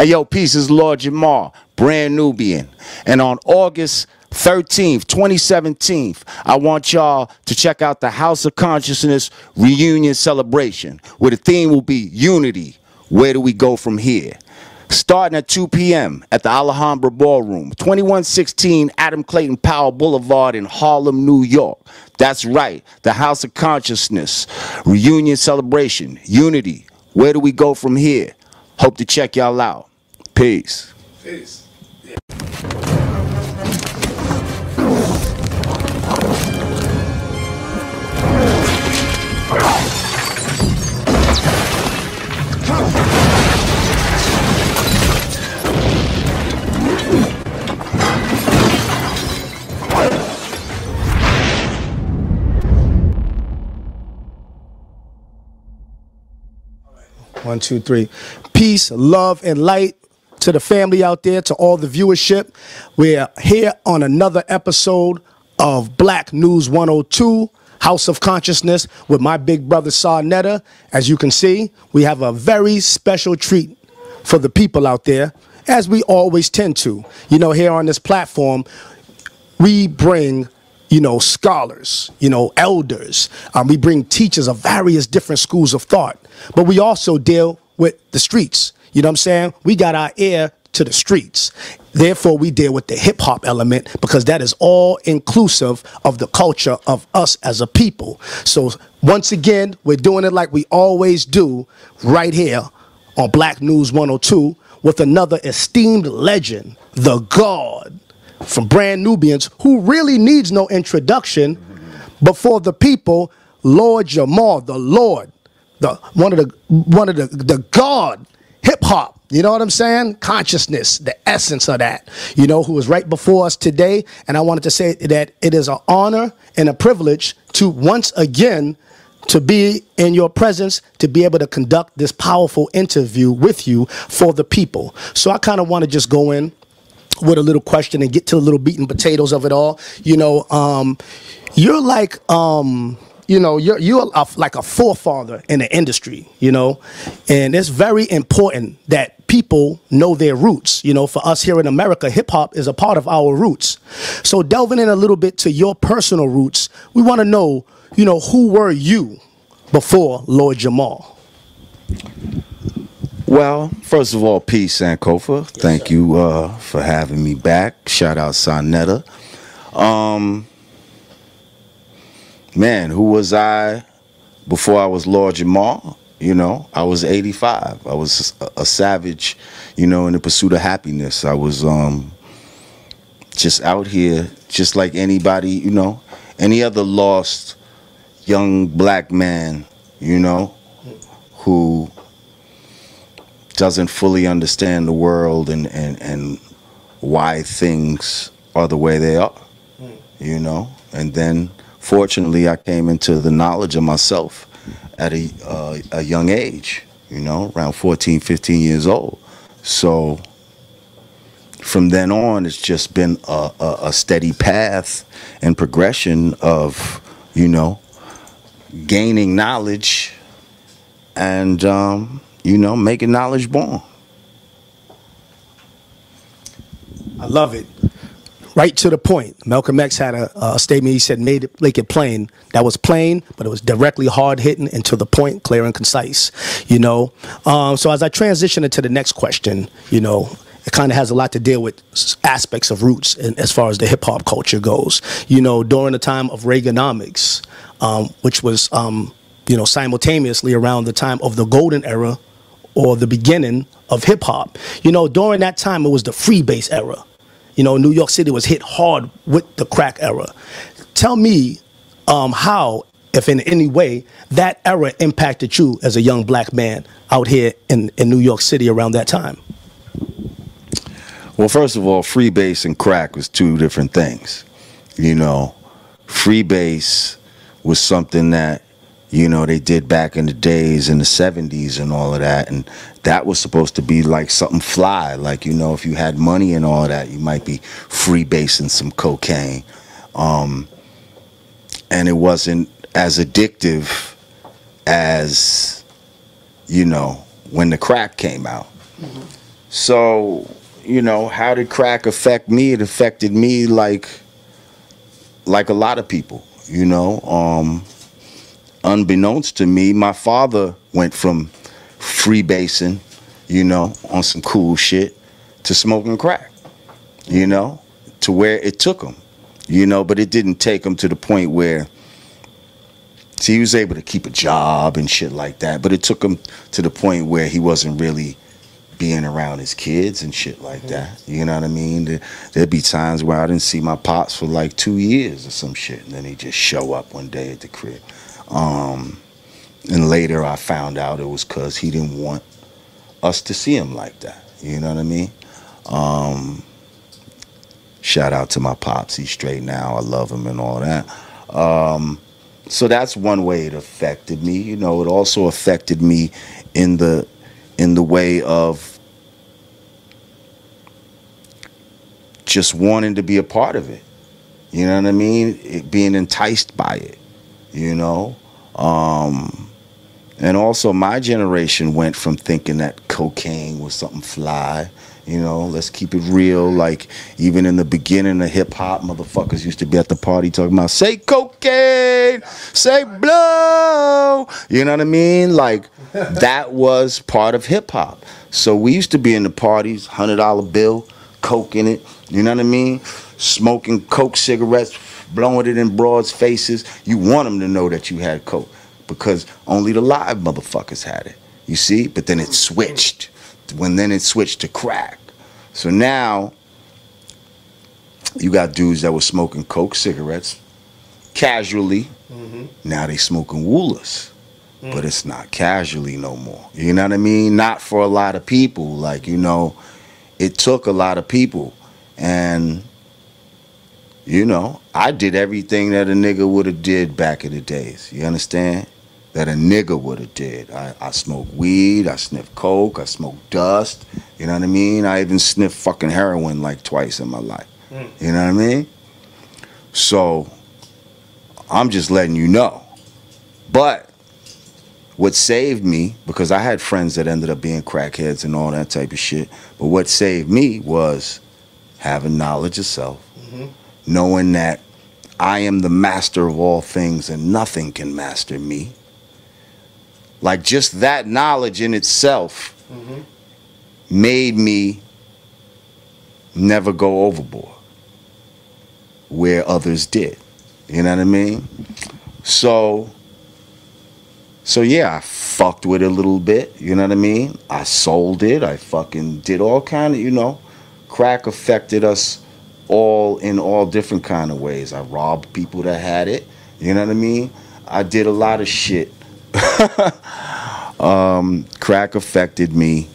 Hey, yo, peace is Lord Jamar, brand Nubian. And on August 13th, 2017, I want y'all to check out the House of Consciousness reunion celebration, where the theme will be unity. Where do we go from here? Starting at 2 p.m. at the Alhambra Ballroom, 2116 Adam Clayton Powell Boulevard in Harlem, New York. That's right, the House of Consciousness reunion celebration, unity. Where do we go from here? Hope to check y'all out. Peace. Peace. One, two, three. Peace, love, and light to the family out there, to all the viewership. We're here on another episode of Black News 102, House of Consciousness, with my big brother Sa Neter. As you can see, we have a very special treat for the people out there, as we always tend to. You know, here on this platform, we bring you know, scholars, you know, elders. Um, we bring teachers of various different schools of thought, but we also deal with the streets. You know what I'm saying? We got our ear to the streets. Therefore, we deal with the hip hop element because that is all inclusive of the culture of us as a people. So, once again, we're doing it like we always do right here on Black News 102 with another esteemed legend, the God from Brand Nubians, who really needs no introduction, but for the people, Lord Jamar, the Lord, the one of the one of the the God hip hop. You know what I'm saying? Consciousness, the essence of that. You know, who is right before us today. And I wanted to say that it is an honor and a privilege to once again to be in your presence, to be able to conduct this powerful interview with you for the people. So I kind of want to just go in with a little question and get to the little beaten potatoes of it all. You know, um, you're like, um, you know, you're you're a, like a forefather in the industry. You know, and it's very important that people know their roots. You know, for us here in America, hip hop is a part of our roots. So delving in a little bit to your personal roots, we want to know, you know, who were you before Lord Jamar? Well, first of all, peace, Sankofa. Yes, Thank sir. you uh, for having me back. Shout out Sa Neter. Um, man, who was I before I was Lord Jamar? You know, I was 85. I was a, a, savage, you know, in the pursuit of happiness. I was um, just out here, just like anybody, you know, any other lost young black man, you know, who doesn't fully understand the world and, and, and why things are the way they are, mm. you know? And then fortunately, I came into the knowledge of myself at a, uh, a young age, you know, around 14, 15 years old. So from then on, it's just been a, a, a steady path and progression of, you know, gaining knowledge and um, you know, making knowledge born. I love it. Right to the point. Malcolm X had a, a statement. He said, "Made it, make it plain." That was plain, but it was directly hard hitting and to the point, clear and concise. You know. Um, so as I transition into the next question, you know, it kind of has a lot to deal with aspects of roots and as far as the hip hop culture goes. You know, during the time of Reaganomics, um, which was um, you know simultaneously around the time of the golden era or the beginning of hip hop. You know, during that time, it was the freebase era. You know, New York City was hit hard with the crack era. Tell me um, how, if in any way, that era impacted you as a young black man out here in, in New York City around that time. Well, first of all, freebase and crack was two different things. You know, freebase was something that you know they did back in the days in the 70s and all of that and that was supposed to be like something fly like you know if you had money and all that you might be freebasing some cocaine um, and it wasn't as addictive as you know when the crack came out mm-hmm. So, you know, how did crack affect me? It affected me like like a lot of people, you know. Um unbeknownst to me, my father went from freebasing, you know, on some cool shit to smoking crack, you know, to where it took him, you know, but it didn't take him to the point where see, he was able to keep a job and shit like that, but it took him to the point where he wasn't really being around his kids and shit like mm-hmm. that. You know what I mean? There, there'd be times where I didn't see my pops for like two years or some shit, and then he'd just show up one day at the crib. Um, and later I found out it was because he didn't want us to see him like that. You know what I mean? Um, shout out to my pops. He's straight now. I love him and all that. Um, so that's one way it affected me. You know, it also affected me in the in the way of just wanting to be a part of it. You know what I mean? It, being enticed by it. You know, um, and also my generation went from thinking that cocaine was something fly. You know, let's keep it real. Like even in the beginning of hip hop, motherfuckers used to be at the party talking about say cocaine, say blow. You know what I mean? Like that was part of hip hop. So we used to be in the parties, hundred dollar bill, coke in it. You know what I mean? Smoking coke cigarettes, blowing it in broads' faces. You want them to know that you had coke because only the live motherfuckers had it. You see? But then it switched. When then it switched to crack. So now you got dudes that were smoking coke cigarettes casually. Mm-hmm. Now they smoking woolers. Mm. But it's not casually no more. You know what I mean? Not for a lot of people. Like, you know, it took a lot of people. And you know, I did everything that a nigga would have did back in the days. You understand? That a nigga would have did. I, I smoked weed, I sniffed coke, I smoked dust. You know what I mean? I even sniffed fucking heroin like twice in my life. Mm. You know what I mean? So I'm just letting you know. But what saved me, because I had friends that ended up being crackheads and all that type of shit, but what saved me was having knowledge of self, knowing that I am the master of all things and nothing can master me. Like just that knowledge in itself mm-hmm. made me never go overboard where others did. You know what I mean? So so yeah, I fucked with it a little bit, you know what I mean? I sold it, I fucking did all kind of, you know, crack affected us all in all different kind of ways. I robbed people that had it. You know what I mean? I did a lot of shit. um, crack affected me.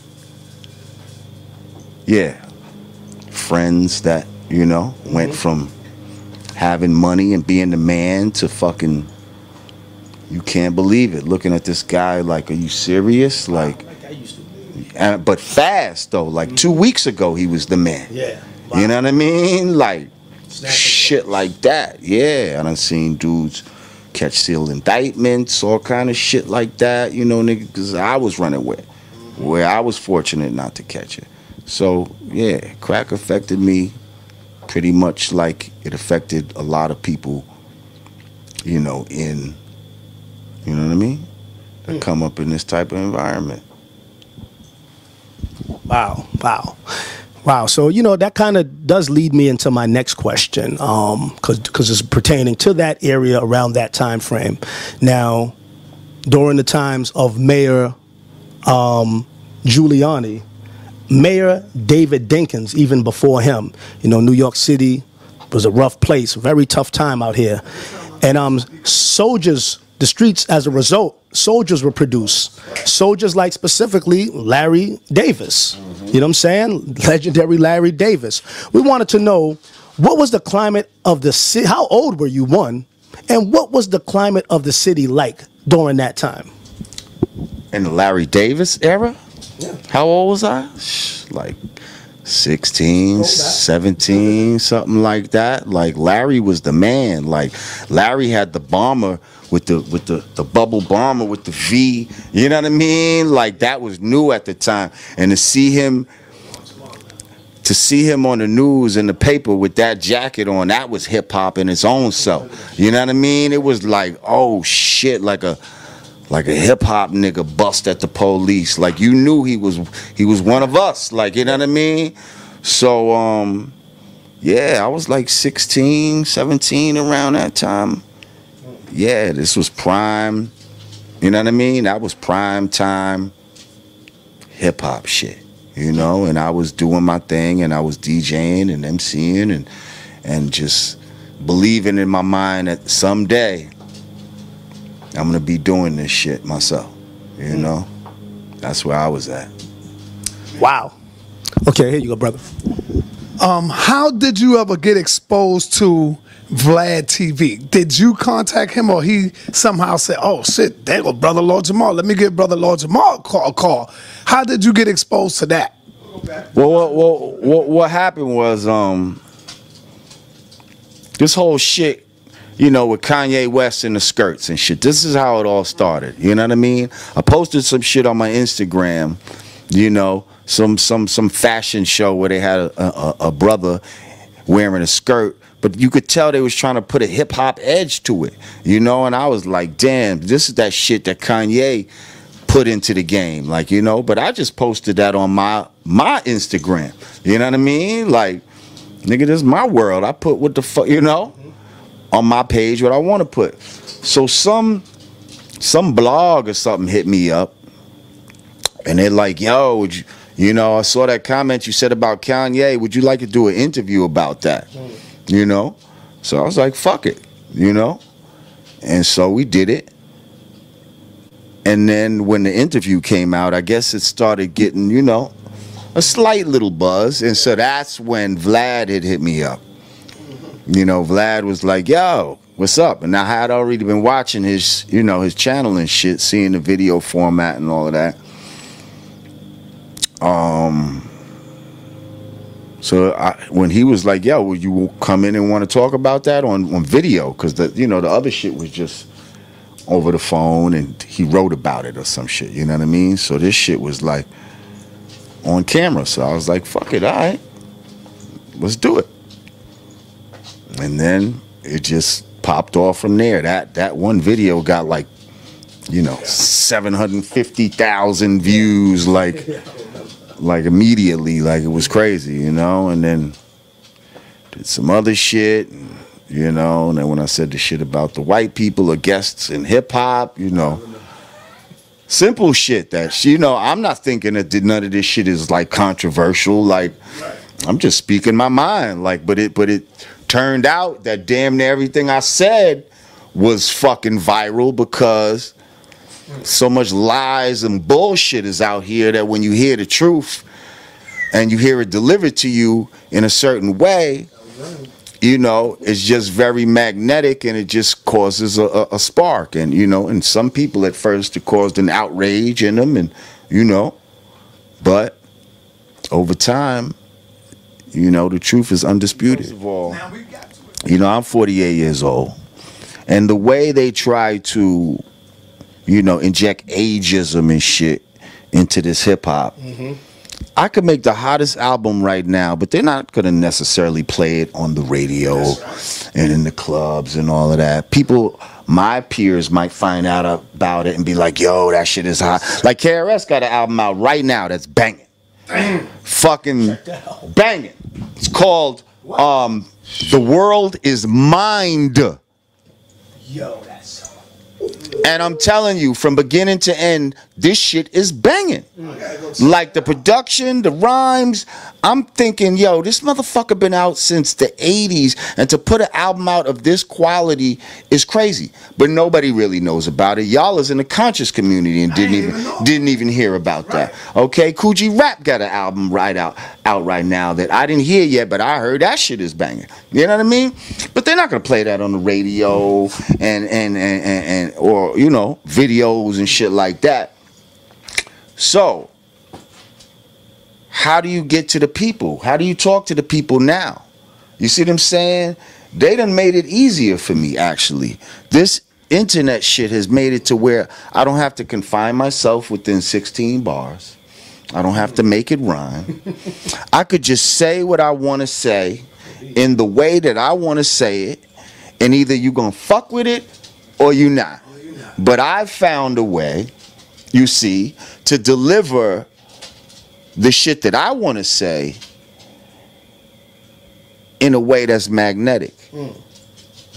Yeah. Friends that, you know, mm-hmm. went from having money and being the man to fucking you can't believe it. Looking at this guy like, are you serious? Like, like but fast though. Like mm-hmm. two weeks ago, he was the man. Yeah. Wow. You know what I mean? Like shit like that. Yeah, I done seen dudes catch sealed indictments, all kind of shit like that. You know, nigga, because I was running with, mm-hmm. where I was fortunate not to catch it. So yeah, crack affected me pretty much like it affected a lot of people. You know, in you know what I mean, that mm. come up in this type of environment. Wow, wow. Wow. So, you know, that kind of does lead me into my next question because um, because it's pertaining to that area around that time frame. Now, during the times of Mayor um, Giuliani, Mayor David Dinkins, even before him, you know, New York City was a rough place, very tough time out here. And um, soldiers the streets as a result soldiers were produced. Soldiers like specifically larry davis. You know what i'm saying? Legendary larry davis. We wanted to know what was the climate of the city how old were you one? And what was the climate of the city like during that time? In the larry davis era? Yeah. how old was i? Like 16 17 something like that. Like larry was the man. Like larry had the bomber with the with the, the bubble bomber with the V. You know what I mean? Like that was new at the time. And to see him to see him on the news in the paper with that jacket on, that was hip hop in its own self. You know what I mean? It was like, oh shit, like a like a hip hop nigga bust at the police. Like you knew he was he was one of us. Like you know what I mean? So um yeah, I was like 16, 17 around that time. Yeah, this was prime. You know what I mean? That was prime time hip hop shit you know, and I was doing my thing and I was DJing and MCing and and just believing in my mind that someday I'm gonna be doing this shit myself. You mm. know? That's where I was at. Wow. Okay, here you go, brother. Um, how did you ever get exposed to Vlad TV? Did you contact him or he somehow said, oh shit, there go Brother Lord Jamar. Let me give Brother Lord Jamar a call. Call. How did you get exposed to that? Well, what, what, what, what happened was um, this whole shit, you know, with Kanye West and the skirts and shit. This is how it all started. You know what I mean? I posted some shit on my Instagram, you know, some some some fashion show where they had a, a, a brother wearing a skirt but you could tell they was trying to put a hip hop edge to it, you know. And I was like, damn, this is that shit that Kanye put into the game, like you know. But I just posted that on my my Instagram. You know what I mean? Like, nigga, this is my world. I put what the fuck, you know, on my page what I want to put. So some some blog or something hit me up, and they're like, yo, you, you know, I saw that comment you said about Kanye. Would you like to do an interview about that? Mm. You know. So I was like, fuck it, you know. And so we did it. And then when the interview came out, I guess it started getting, you know, a slight little buzz. And so that's when Vlad had hit me up. You know, Vlad was like, yo, what's up? And I had already been watching his, you know, his channel and shit, seeing the video format and all of that. Um, so I, when he was like, "Yo, will you come in and want to talk about that on on video?" Because the you know the other shit was just over the phone, and he wrote about it or some shit. You know what I mean? So this shit was like on camera. So I was like, "Fuck it, all right, let's do it." And then it just popped off from there. That that one video got like, you know, seven hundred fifty thousand views. Like like immediately, like it was crazy, you know, and then did some other shit, you know, and then when I said the shit about the white people or guests in hip hop, you know, simple shit that, you know, I'm not thinking that none of this shit is like controversial, like I'm just speaking my mind, like, but it, but it turned out that damn near everything I said was fucking viral because so much lies and bullshit is out here that when you hear the truth and you hear it delivered to you in a certain way, you know, it's just very magnetic and it just causes a, a, spark. And, you know, and some people at first it caused an outrage in them and, you know, but over time, you know, the truth is undisputed. First of all, you know, I'm 48 years old. And the way they try to you know, inject ageism and shit into this hip hop. Mm-hmm. I could make the hottest album right now, but they're not gonna necessarily play it on the radio right. and in the clubs and all of that. People, my peers might find out about it and be like, "Yo, that shit is hot." Like KRS got an album out right now that's banging, fucking banging. It's called um, "The World Is Mind." Yo. And I'm telling you, from beginning to end, this shit is banging. Like the production, the rhymes. I'm thinking, yo, this motherfucker been out since the 80s, and to put an album out of this quality is crazy. But nobody really knows about it. Y'all is in the conscious community and didn't even, even didn't even hear about right. that. Okay, G Rap got an album right out out right now that I didn't hear yet, but I heard that shit is banging. You know what I mean? But they're not gonna play that on the radio and and and, and, and or you know videos and shit like that. So, how do you get to the people? How do you talk to the people now? You see what I'm saying? They done made it easier for me, actually. This internet shit has made it to where I don't have to confine myself within 16 bars. I don't have to make it rhyme. I could just say what I want to say in the way that I want to say it, and either you're gonna fuck with it or you're not. But I've found a way, you see, to deliver the shit that I want to say in a way that's magnetic. Hmm.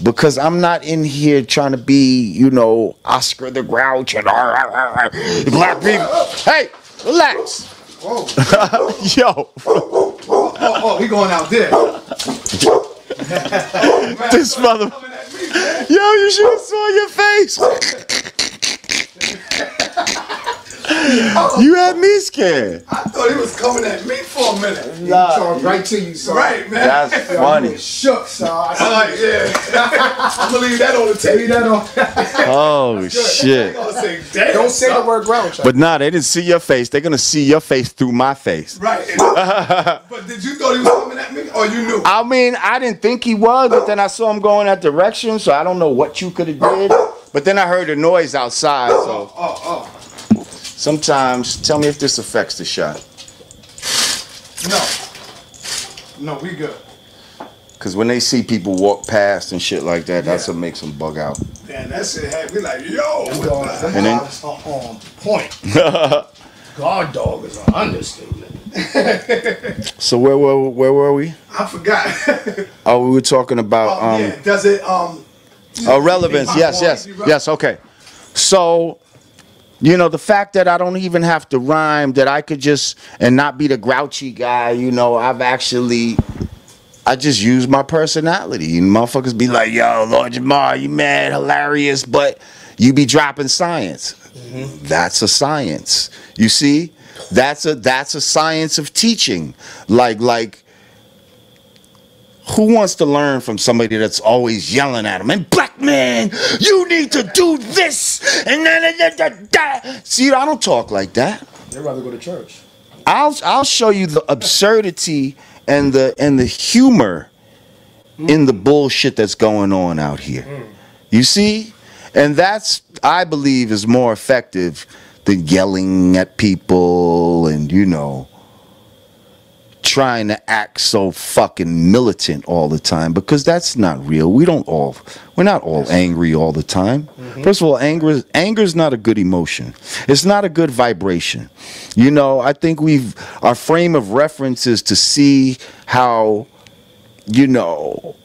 Because I'm not in here trying to be, you know, Oscar the Grouch and black people. Hey, relax. Yo, Oh, oh, he going out there. this mother. Yo, you should have saw your face. you had me scared. I thought he was coming at me for a minute. Talk right to you, son. Right, man. That's funny. Shook, son. I'm like, yeah. I'm gonna leave that on the tape. Leave that on. Oh shit. say. Don't say the word grouch. But nah, they didn't see your face. They're gonna see your face through my face. Right. but did you thought he was coming at me, or you knew? I mean, I didn't think he was, but then I saw him going that direction, so I don't know what you could have did. Oh. But then I heard a noise outside, so Oh, oh. oh. Sometimes tell me if this affects the shot. No. No, we good. Cause when they see people walk past and shit like that, that's what makes them bug out. Man, that shit had me like, yo. what the- Them And then- vibes are on point. Guard dog is an understatement. So where were where were we? I forgot. Oh, we were talking about Oh, um yeah. Does it um oh relevance. Yes, yes, yes. Okay. So you know the fact that I don't even have to rhyme, that I could just and not be the grouchy guy. You know, I've actually. I just use my personality. And motherfuckers be like, yo, Lord Jamar, you mad, hilarious, but you be dropping science. Mm-hmm. That's a science. You see? That's a that's a science of teaching. Like like who wants to learn from somebody that's always yelling at them? And black man, you need to do this and da, da, da, da. See, I don't talk like that. They'd rather go to church. I'll I'll show you the absurdity and the and the humor in the bullshit that's going on out here. Mm. You see? And that's I believe is more effective than yelling at people and you know trying to act so fucking militant all the time because that's not real. We don't all we're not all angry all the time. Mm-hmm. First of all, anger anger is not a good emotion. It's not a good vibration. You know, I think we've our frame of reference is to see how you know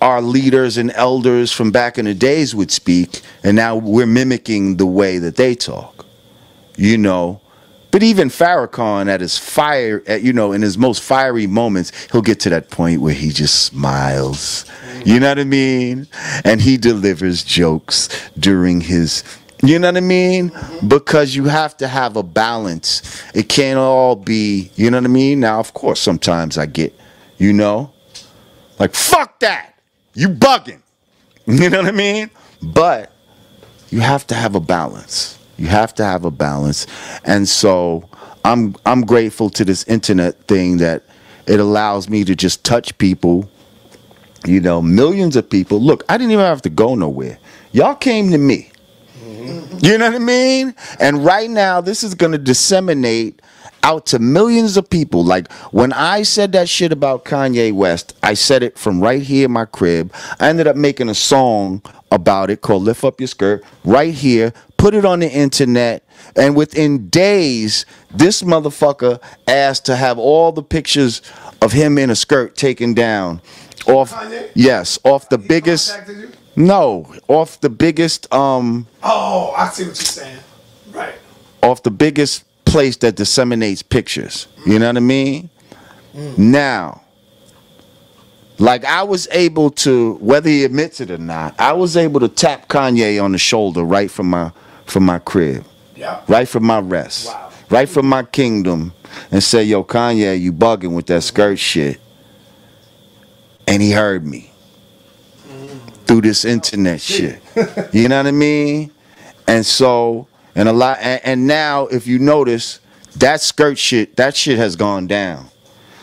our leaders and elders from back in the days would speak and now we're mimicking the way that they talk. You know, but even Farrakhan at his fire, at, you know, in his most fiery moments, he'll get to that point where he just smiles. You know what I mean? And he delivers jokes during his, you know what I mean? Mm-hmm. Because you have to have a balance. It can't all be, you know what I mean? Now, of course, sometimes I get, you know, like, fuck that. You bugging. You know what I mean? But you have to have a balance. You have to have a balance. And so I'm I'm grateful to this internet thing that it allows me to just touch people, you know, millions of people. Look, I didn't even have to go nowhere. Y'all came to me. Mm-hmm. You know what I mean? And right now, this is going to disseminate out to millions of people. Like when I said that shit about Kanye West, I said it from right here in my crib. I ended up making a song about it called Lift Up Your Skirt right here, put it on the internet. And within days, this motherfucker asked to have all the pictures of him in a skirt taken down off Kanye? yes off the biggest you? no off the biggest um Oh, I see what you're saying. Right. off the biggest place that disseminates pictures. You know what I mean? Now, like I was able to, whether he admits it or not, I was able to tap Kanye on the shoulder right from my from my crib, Yeah. right from my rest, Wow. right from my kingdom, and say, "Yo, Kanye, you bugging with that skirt shit," and he heard me through this internet shit. You know what I mean? And so, and a lot, and, and now if you notice, that skirt shit, that shit has gone down.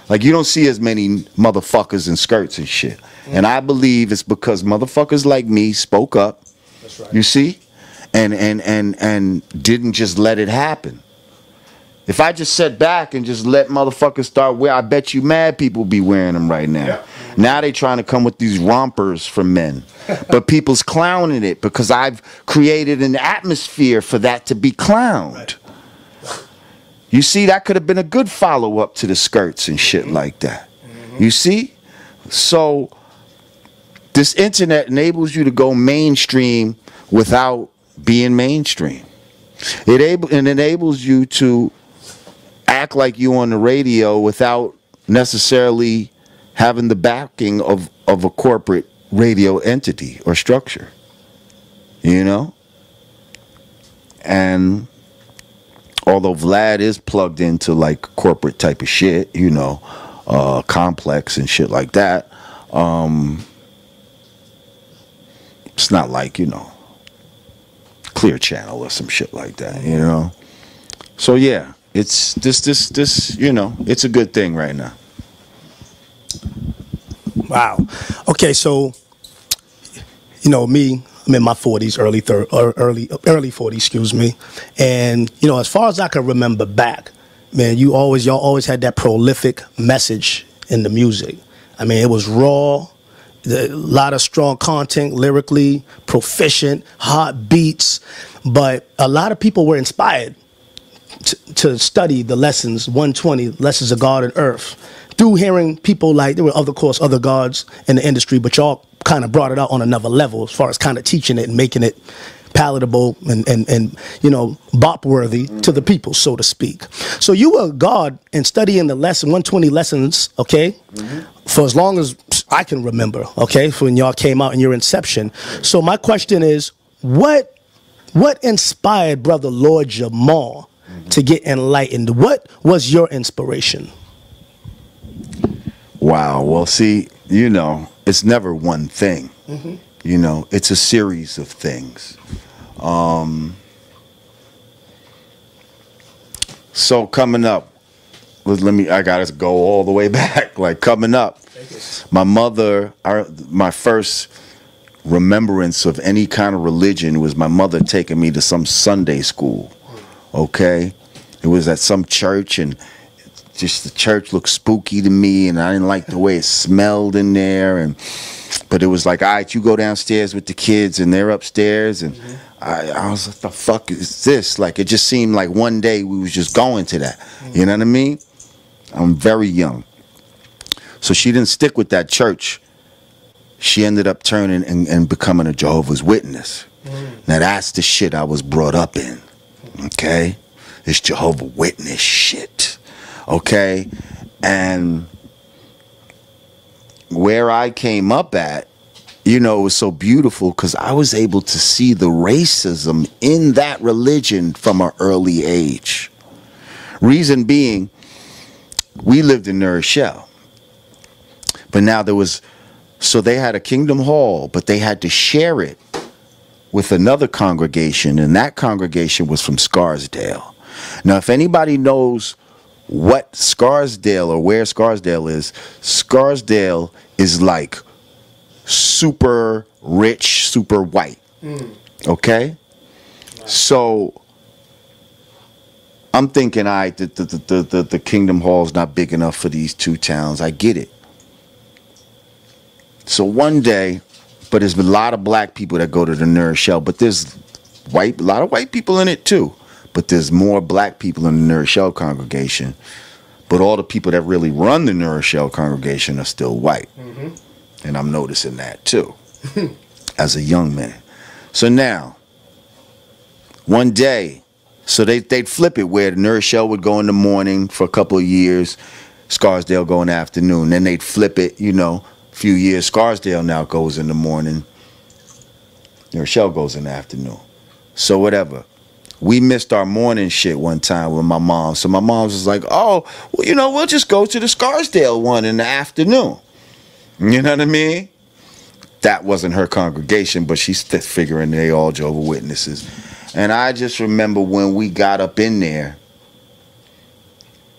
Like you don't see as many motherfuckers in skirts and shit. And mm. I believe it's because motherfuckers like me spoke up. That's right. You see? And and and and didn't just let it happen. If I just sit back and just let motherfuckers start wear, I bet you mad people be wearing them right now. Yeah. Now they trying to come with these rompers for men. but people's clowning it because I've created an atmosphere for that to be clowned. You see, that could have been a good follow up to the skirts and shit mm-hmm. like that. Mm-hmm. You see? So this internet enables you to go mainstream without being mainstream. It able it enables you to act like you on the radio without necessarily having the backing of, of a corporate radio entity or structure. You know? And although Vlad is plugged into like corporate type of shit, you know, uh, complex and shit like that, um, it's not like, you know, clear channel or some shit like that, you know? So yeah, it's this this this, you know, it's a good thing right now. Wow. Okay, so you know me, I'm in my 40s, early third, er, early early 40s, excuse me. And you know, as far as I can remember back, man, you always y'all always had that prolific message in the music. I mean, it was raw, a lot of strong content lyrically, proficient, hot beats, but a lot of people were inspired to, to study the lessons 120 lessons of god and earth. Through hearing people like there were other course other gods in the industry but y'all kind of brought it out on another level as far as kind of teaching it and making it palatable and and, and you know bop worthy to the people so to speak. So you were god and studying the lesson 120 lessons okay? For as long as i can remember okay when y'all came out in your inception. So my question is what what inspired brother lord jamar to get enlightened? What was your inspiration? Wow. Well, see, you know, it's never one thing. Mm-hmm. You know, it's a series of things. Um, so coming up, let me. I gotta go all the way back. Like coming up, my mother. Our, my first remembrance of any kind of religion was my mother taking me to some Sunday school. Okay, it was at some church and just the church looked spooky to me and I didn't like the way it smelled in there and but it was like all right you go downstairs with the kids and they're upstairs. And mm-hmm. I, I was like the fuck is this? Like it just seemed like one day we was just going to that. Mm-hmm. You know what I mean? I'm very young. So she didn't stick with that church. She ended up turning and, and becoming a Jehovah's Witness. Mm-hmm. Now that's the shit I was brought up in okay? It's Jehovah Witness shit okay? And where i came up at you know it was so beautiful because i was able to see the racism in that religion from an early age reason being we lived in Shell. but now there was so they had a kingdom hall but they had to share it with another congregation and that congregation was from scarsdale now if anybody knows what Scarsdale or where Scarsdale is, Scarsdale is like super rich, super white. Mm. Okay? So I'm thinking, all right, the, the, the, the, the Kingdom Hall is not big enough for these two towns. I get it. So one day, but there's a lot of black people that go to the New Rochelle, but there's white, a lot of white people in it too. But there's more black people in the New Rochelle congregation. But all the people that really run the New Rochelle congregation are still white. Mm-hmm. And I'm noticing that too as a young man. So now, one day, so they, they'd flip it where the New Rochelle would go in the morning for a couple of years, Scarsdale go in the afternoon. Then they'd flip it, you know, a few years, Scarsdale now goes in the morning, New Rochelle goes in the afternoon. So whatever we missed our morning shit one time with my mom. So my mom was like, "Oh, well, you know, we'll just go to the Scarsdale one in the afternoon." You know what I mean? That wasn't her congregation, but she's figuring they all Jehovah Witnesses. And I just remember when we got up in there,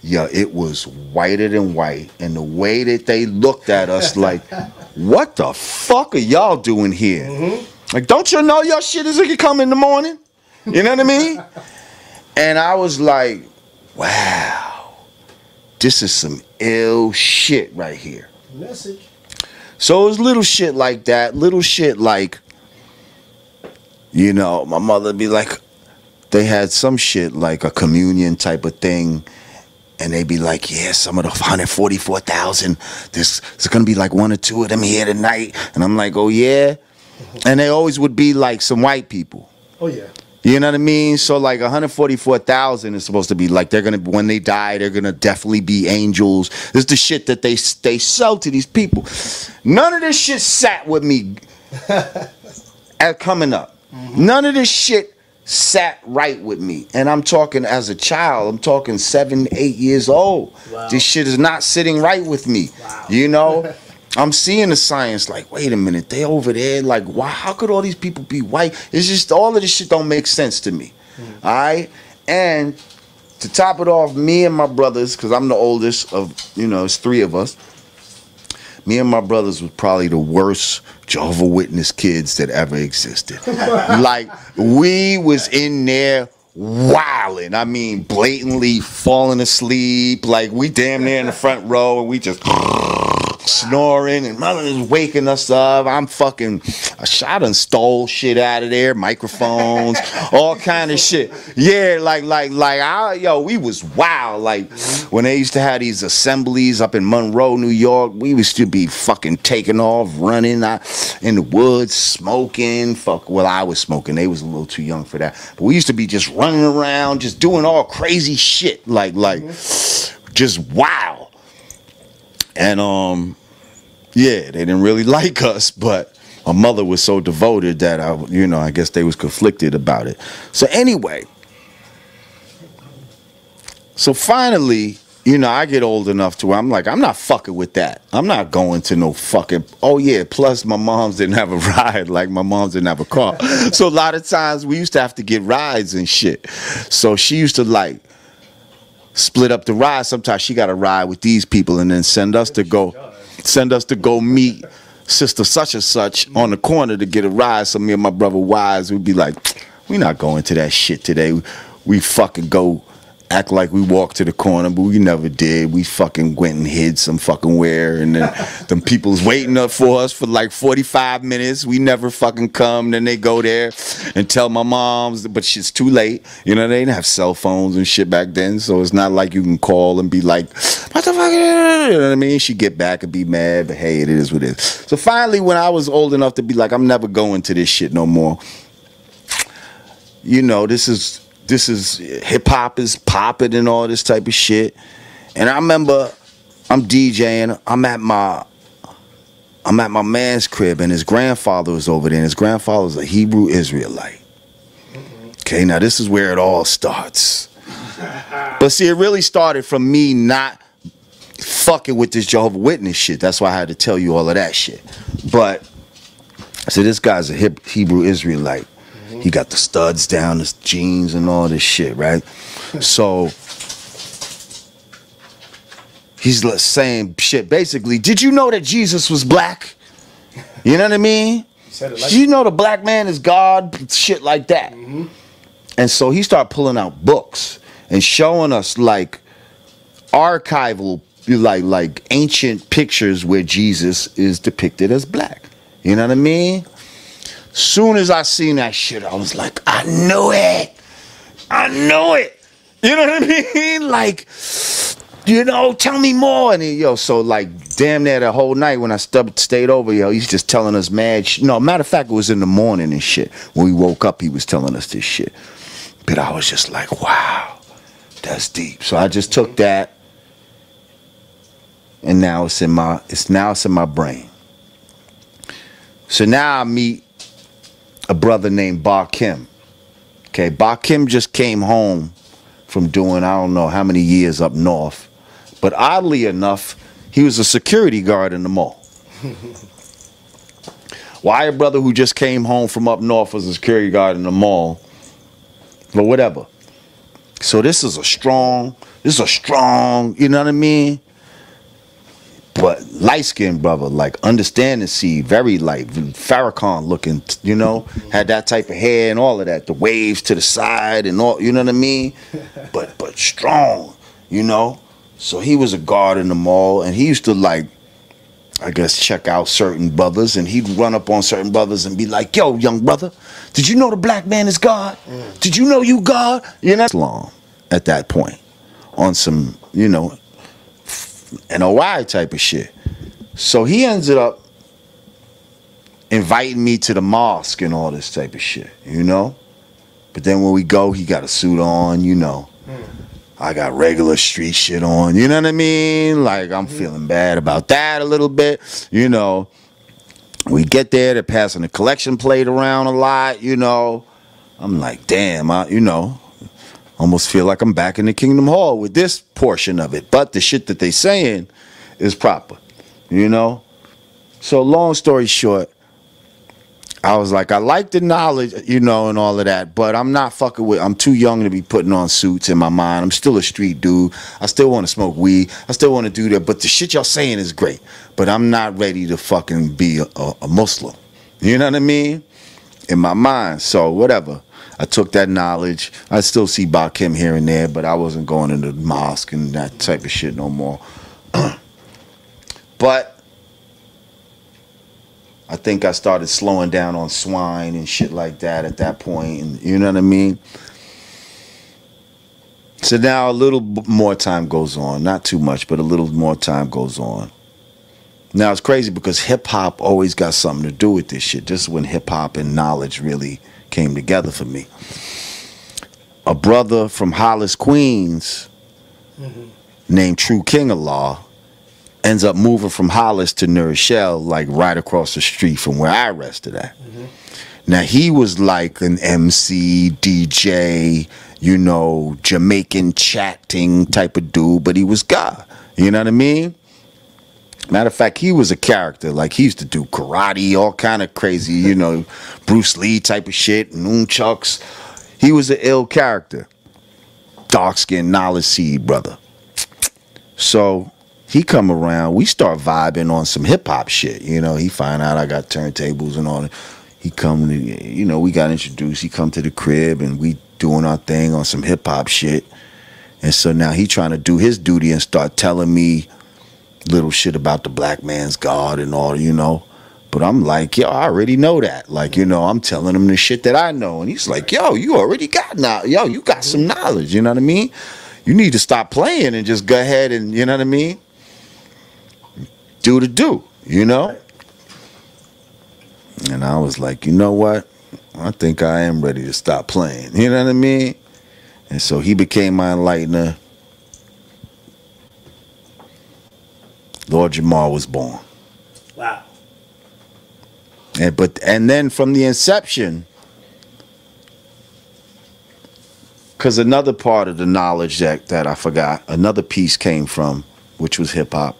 yeah, it was whiter than white, and the way that they looked at us like, "What the fuck are y'all doing here?" Mm-hmm. Like, don't you know your shit is gonna come in the morning? You know what I mean? And I was like, wow, this is some ill shit right here. Message. So it was little shit like that, little shit like, you know, my mother be like, they had some shit like a communion type of thing. And they'd be like, yeah, some of the 144,000, there's, there's gonna be like one or two of them here tonight. And I'm like, oh yeah? And they always would be like some white people. Oh yeah. You know what I mean? So like 144,000 is supposed to be like they're gonna when they die they're gonna definitely be angels. This is the shit that they they sell to these people. None of this shit sat with me at coming up. Mm-hmm. None of this shit sat right with me. And I'm talking as a child. I'm talking seven, eight years old. Wow. This shit is not sitting right with me. You know. I'm seeing the science like, wait a minute, they over there, like, why how could all these people be white? It's just all of this shit don't make sense to me. Mm. All right? And to top it off, me and my brothers, because I'm the oldest of, you know, it's three of us. Me and my brothers was probably the worst Jehovah Witness kids that ever existed. like we was in there wilding. I mean, blatantly falling asleep. Like we damn near in the front row, and we just snoring, and mother is waking us up. I'm fucking, I shot and stole shit out of there, microphones, all kind of shit. Yeah, like like like I yo, we was wild. Like when they used to have these assemblies up in Monroe, New York, we used to be fucking taking off, running out in the woods, smoking. Fuck, well, I was smoking. They was a little too young for that. But we used to be just running around, just doing all crazy shit, like like just wow. And um, yeah, they didn't really like us, but my mother was so devoted that I, you know, I guess they was conflicted about it. So anyway, so finally, you know, I get old enough to where I'm like, I'm not fucking with that. I'm not going to no fucking. Oh yeah, plus my moms didn't have a ride. Like my moms didn't have a car, so a lot of times we used to have to get rides and shit. So she used to like split up the ride. Sometimes she got to ride with these people and then send us to go, send us to go meet sister such and such on the corner to get a ride. So me and my brother Wise would be like, we not going to that shit today. We fucking go act like we walked to the corner, but we never did. We fucking went and hid some fucking where, and then them people's waiting up for us for like 45 minutes. We never fucking come. Then they go there and tell my moms, but shit's too late. You know, they didn't have cell phones and shit back then, so it's not like you can call and be like, what the fuck? You know what I mean? She get back and be mad, but hey, it is what it is. So finally, when I was old enough to be like, I'm never going to this shit no more. You know, this is this is hip hop is popping and all this type of shit. And I remember I'm DJing. I'm at my I'm at my man's crib, and his grandfather was over there. And his grandfather was a Hebrew Israelite. Okay, now this is where it all starts. But see, it really started from me not fucking with this Jehovah Witness shit. That's why I had to tell you all of that shit. But so this guy's a Hebrew Israelite. He got the studs down, his jeans and all this shit, right? So he's saying shit basically, did you know that Jesus was black? You know what I mean? like- you know the black man is God? Shit like that. And so he started pulling out books and showing us like archival, like like ancient pictures where Jesus is depicted as black. You know what I mean? Soon as I seen that shit, I was like, I knew it. I know it. You know what I mean? Like, you know, tell me more. And he, yo, so like, damn near the whole night when I stub- stayed over, yo, he's just telling us mad shit. No, matter of fact, it was in the morning and shit. When we woke up, he was telling us this shit. But I was just like, wow, that's deep. So I just took that, and now it's in my, it's now it's in my brain. So now I meet a brother named Bar Kim. Okay, Bar Kim just came home from doing I don't know how many years up north. But oddly enough, he was a security guard in the mall. Why a brother who just came home from up north was a security guard in the mall? But whatever. So this is a strong, this is a strong, you know what I mean? But light skinned brother, like understanding see, very like Farrakhan looking, you know, had that type of hair and all of that, the waves to the side and all, you know what I mean? But but strong, you know. So he was a guard in the mall, and he used to like, I guess, check out certain brothers, and he'd run up on certain brothers and be like, "Yo, young brother, did you know the black man is God? Mm. Did you know you God?" You know, Islam at that point, on some, you know, NOI type of shit. So he ended up inviting me to the mosque and all this type of shit, you know? But then when we go, he got a suit on, you know. Hmm. I got regular street shit on, you know what I mean? Like I'm hmm. feeling bad about that a little bit, you know. We get there, they're passing the collection plate around a lot, you know. I'm like, damn, I, you know, almost feel like I'm back in the Kingdom Hall with this portion of it. But the shit that they saying is proper, you know? So long story short, I was like, I like the knowledge, you know, and all of that, but I'm not fucking with. I'm too young to be putting on suits in my mind. I'm still a street dude. I still want to smoke weed. I still want to do that. But the shit y'all saying is great. But I'm not ready to fucking be a, a, a Muslim. You know what I mean? In my mind. So whatever. I took that knowledge. I still see Bakim here and there, but I wasn't going into the mosque and that type of shit no more. but I think I started slowing down on swine and shit like that at that point, and you know what I mean. So now a little more time goes on, not too much, but a little more time goes on. Now it's crazy because hip hop always got something to do with this shit. This is when hip hop and knowledge really came together for me. A brother from Hollis, Queens, mm-hmm. named True King of Law, ends up moving from Hollis to New Rochelle, like right across the street from where I rested at. Mm-hmm. Now he was like an MC, DJ, you know, Jamaican chatting type of dude, but he was God. You know what I mean? Matter of fact, he was a character. Like he used to do karate, all kind of crazy, you know, Bruce Lee type of shit, nunchucks. He was an ill character. Dark skinned knowledge seed brother. So he come around, we start vibing on some hip hop shit. You know, he find out I got turntables and all that. He come to, you know, we got introduced. He come to the crib and we doing our thing on some hip hop shit. And so now he trying to do his duty and start telling me little shit about the black man's God and all, you know. But I'm like, yo, I already know that. Like, you know, I'm telling him the shit that I know. And he's like, yo, you already got now. Yo, you got some knowledge. You know what I mean? You need to stop playing and just go ahead and, you know what I mean? Do to do, you know? And I was like, you know what? I think I am ready to stop playing. You know what I mean? And so he became my enlightener. Lord Jamar was born. Wow. And but and then from the inception, because another part of the knowledge that that I forgot, another piece came from, which was hip hop,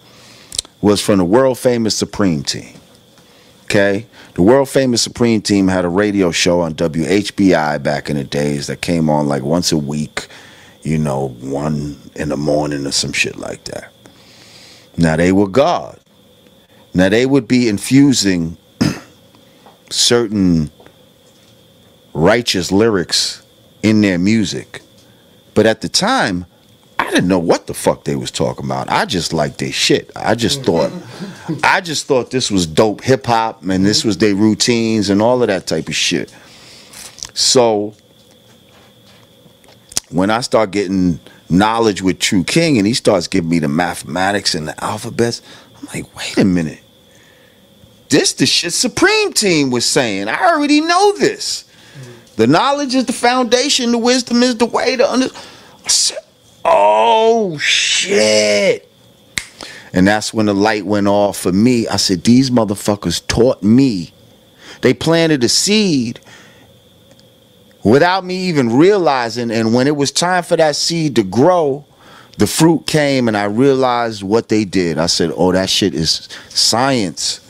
was from the world famous Supreme Team. Okay, the world famous Supreme Team had a radio show on WHBI back in the days that came on like once a week, you know, one in the morning or some shit like that. Now they were God. Now they would be infusing certain righteous lyrics in their music. But at the time, I didn't know what the fuck they was talking about. I just liked their shit. I just mm. thought I just thought this was dope hip hop and this was their routines and all of that type of shit. So when I start getting knowledge with True King and he starts giving me the mathematics and the alphabets, I'm like, wait a minute. This the shit Supreme Team was saying. I already know this. The knowledge is the foundation, the wisdom is the way to under. I said, oh shit. And that's when the light went off for me. I said, these motherfuckers taught me. They planted a seed without me even realizing. And when it was time for that seed to grow, the fruit came and I realized what they did. I said, oh, that shit is science.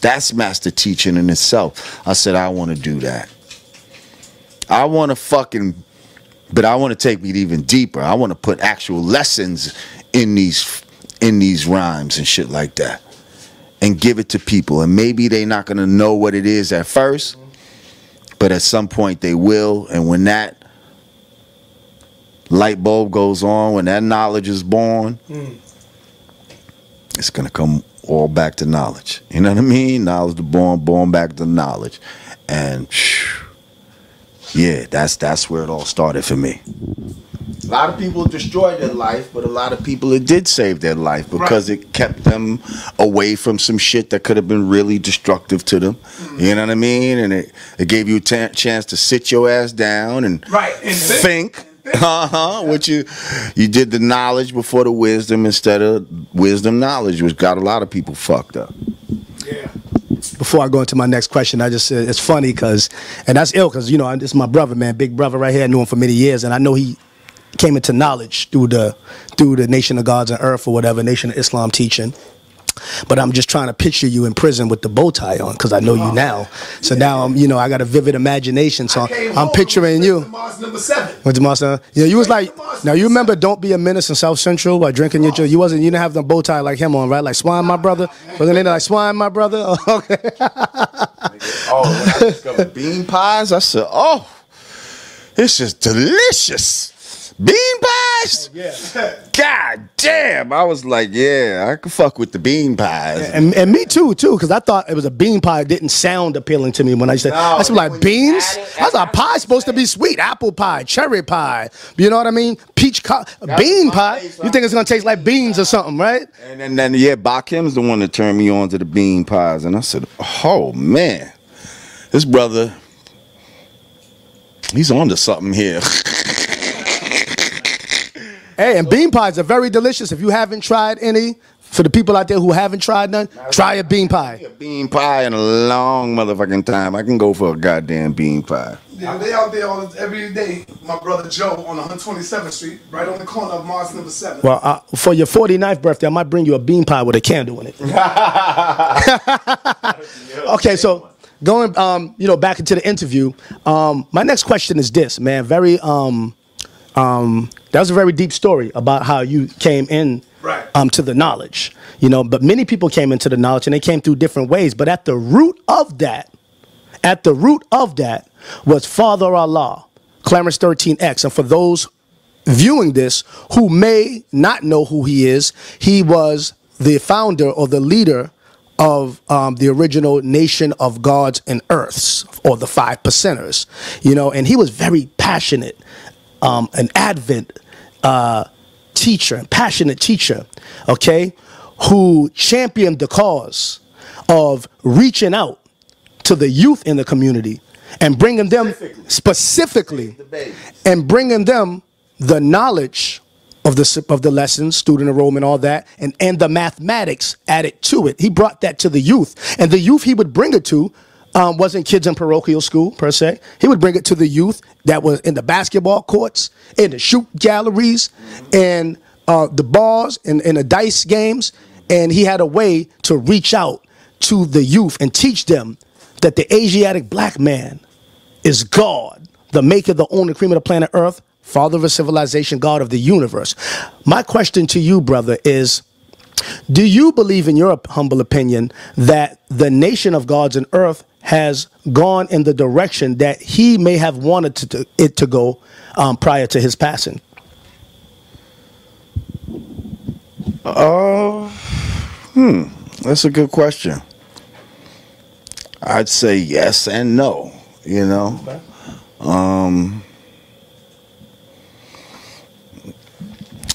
That's master teaching in itself. I said, I want to do that. I want to fucking, but I want to take it even deeper. I want to put actual lessons in these in these rhymes and shit like that and give it to people and maybe they're not gonna know what it is at first but at some point they will and when that light bulb goes on when that knowledge is born it's gonna come all back to knowledge. You know what i mean? Knowledge to born born back to knowledge. And phew, yeah that's that's where it all started for me a lot of people destroyed their life, but a lot of people it did save their life because it kept them away from some shit that could have been really destructive to them. You know what I mean? And it, it gave you a chance to sit your ass down and Right, and think. think. Uh huh. Which you you did the knowledge before the wisdom instead of wisdom knowledge, which got a lot of people fucked up. Before I go into my next question, I just said it's funny because, and that's ill because you know this is my brother, man, big brother right here. I knew him for many years, and I know he came into knowledge through the through the Nation of Gods and Earth or whatever Nation of Islam teaching. But I'm just trying to picture you in prison with the bow tie on because I know you oh. now. So now I'm, you know, I got a vivid imagination. So Came I'm home, picturing you. Mosque number seven. With the master, yeah, you was like, now you remember, don't be a menace in South Central while drinking your. Oh. You wasn't, you didn't have the bow tie like him on, right? Like Swine, my brother. Wasn't it like Swine, my brother? Oh, okay. Oh, when I discovered bean pies, I said, "Oh, this is delicious." Bean pies? Oh, yeah. God damn! I was like, "Yeah, I could fuck with the bean pies." And, and me too, too, because I thought it was a bean pie. It didn't sound appealing to me when I said. No, I said like beans. I was like pie's supposed to be sweet. Apple pie, cherry pie. You know what I mean? Peach, co- bean pie. face, You think it's gonna taste like beans or something, right? And then, then yeah, Bakim's the one that turned me on to the bean pies, and I said, "Oh man, this brother, he's on to something here." Hey, and bean pies are very delicious. If you haven't tried any, for the people out there who haven't tried none, try a bean pie. a bean pie in a long motherfucking time. I can go for a goddamn bean pie. Yeah, they out there all, every day. My brother Joe on 127th Street, right on the corner of Mosque number seven. Well, uh, for your 49th birthday, I might bring you a bean pie with a candle in it. okay, so going, um, you know, back into the interview. Um, my next question is this, man. Very, um, um, that was a very deep story about how you came in Right. um, to the knowledge. You know, but many people came into the knowledge and they came through different ways. But at the root of that, at the root of that was Father Allah, Clarence 13X. And for those viewing this who may not know who he is, he was the founder or the leader of um, the original Nation of Gods and Earths, or the Five Percenters. You know, and he was very passionate, um, an Advent uh, teacher, passionate teacher, okay, who championed the cause of reaching out to the youth in the community and bringing them specifically and bringing them the knowledge of the of the lessons, student enrollment, all that, and and the mathematics added to it. He brought that to the youth, and the youth he would bring it to um, wasn't kids in parochial school per se. He would bring it to the youth that was in the basketball courts, in the shoot galleries, and uh, the bars, and, and the dice games, and he had a way to reach out to the youth and teach them that the Asiatic black man is God, the maker, the owner, cream of the planet Earth, father of a civilization, God of the universe. My question to you, brother, is do you believe, in your humble opinion, that the nation of gods and earth has gone in the direction that he may have wanted to, to- it to go um, prior to his passing? Oh, hmm, that's a good question. I'd say yes and no. You know, um,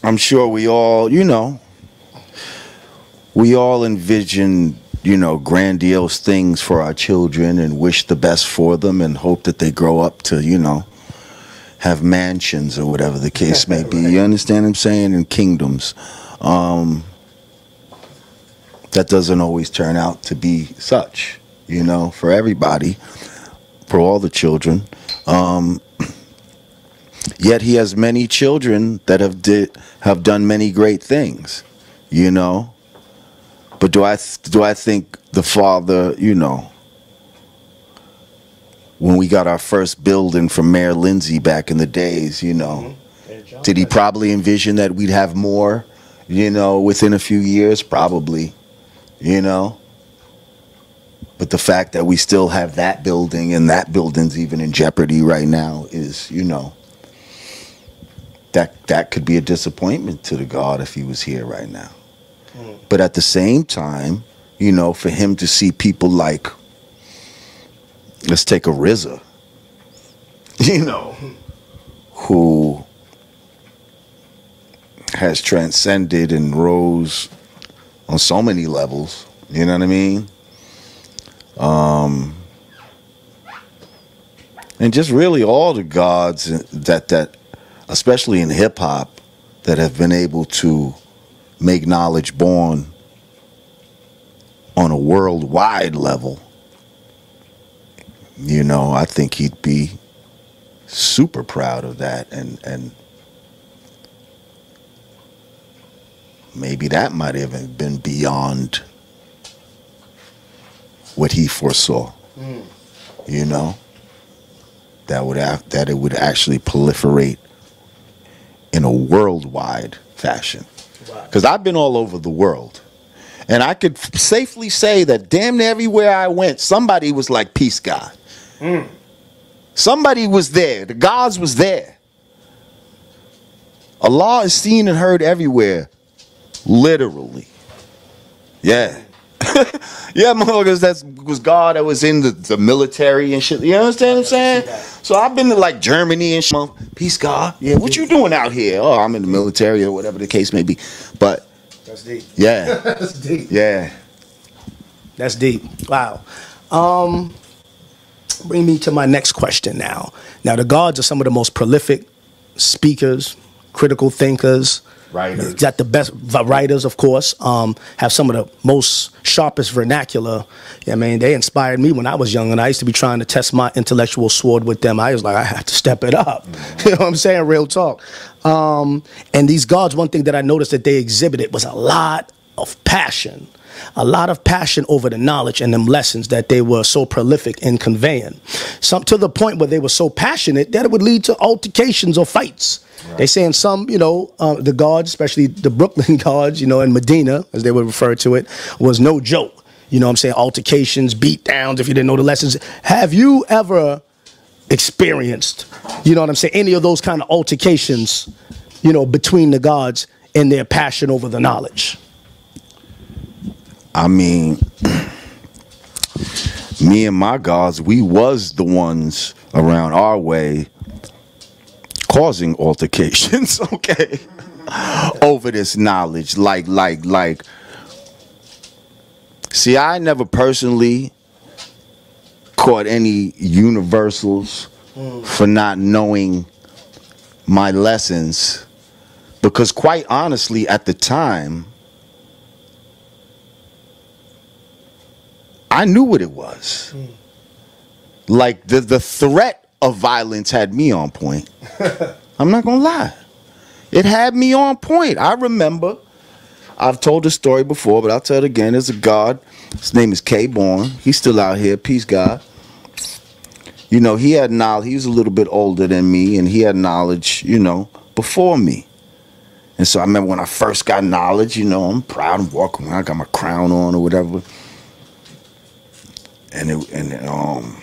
I'm sure we all, you know, we all envision, you know, grandiose things for our children and wish the best for them and hope that they grow up to, you know, have mansions or whatever the case may be. You understand what I'm saying? In kingdoms. Um, that doesn't always turn out to be such, you know, for everybody, for all the children. Um, yet he has many children that have did have done many great things, you know. But do I do I think the father, you know, when we got our first building from Mayor Lindsay back in the days, you know, did he probably envision that we'd have more You know, within a few years, probably. You know. But the fact that we still have that building and that building's even in jeopardy right now is, you know, that that could be a disappointment to the God if he was here right now. But at the same time, you know, for him to see people like, let's take a RZA, you know, who has transcended and rose on so many levels. You know what I mean? Um, and just really all the gods that that, especially in hip hop, that have been able to make knowledge born on a worldwide level. You know, I think he'd be super proud of that and and maybe that might have been beyond what he foresaw. Hmm. You know, that would have that it would actually proliferate in a worldwide fashion. Because I've been all over the world, and I could f- safely say that damn near everywhere I went, somebody was like peace God. Hmm. Somebody was there. The gods was there. Allah is seen and heard everywhere, literally. Yeah. yeah, motherfuckers, that was God that was in the, the military and shit. You understand what I'm saying? So I've been to like Germany and shit. Peace, God. Yeah, what you doing out here? Oh, I'm in the military or whatever the case may be. But That's deep. yeah, That's deep. yeah. That's deep. Wow. Um, bring me to my next question now. Now, the gods are some of the most prolific speakers, critical thinkers. Writers. Got the best writers, of course. Um, have some of the most sharpest vernacular. I mean, they inspired me when I was young, and I used to be trying to test my intellectual sword with them. I was like, I have to step it up. You know what I'm saying? Real talk. Um, and these gods, one thing that I noticed that they exhibited was a lot of passion a lot of passion over the knowledge and them lessons that they were so prolific in conveying. Some to the point where they were so passionate that it would lead to altercations or fights. They saying some, you know, uh, the guards, especially the Brooklyn guards, you know, in Medina, as they would refer to it, was no joke. You know what I'm saying? Altercations, beat downs, if you didn't know the lessons. Have you ever experienced, you know what I'm saying, any of those kind of altercations, you know, between the gods and their passion over the knowledge? I mean, me and my gods, we was the ones around our way causing altercations, okay, over this knowledge. Like, like, like. See, I never personally caught any universals hmm. for not knowing my lessons because, quite honestly, at the time, I knew what it was. Like the the threat of violence had me on point. I'm not gonna lie. It had me on point. I remember. I've told this story before, but I'll tell it again. There's a God. His name is K Born. He's still out here. Peace God. You know, he had knowledge. He was a little bit older than me, and he had knowledge, you know, before me. And so I remember when I first got knowledge, you know, I'm proud and walking around, I got my crown on or whatever and it, and um,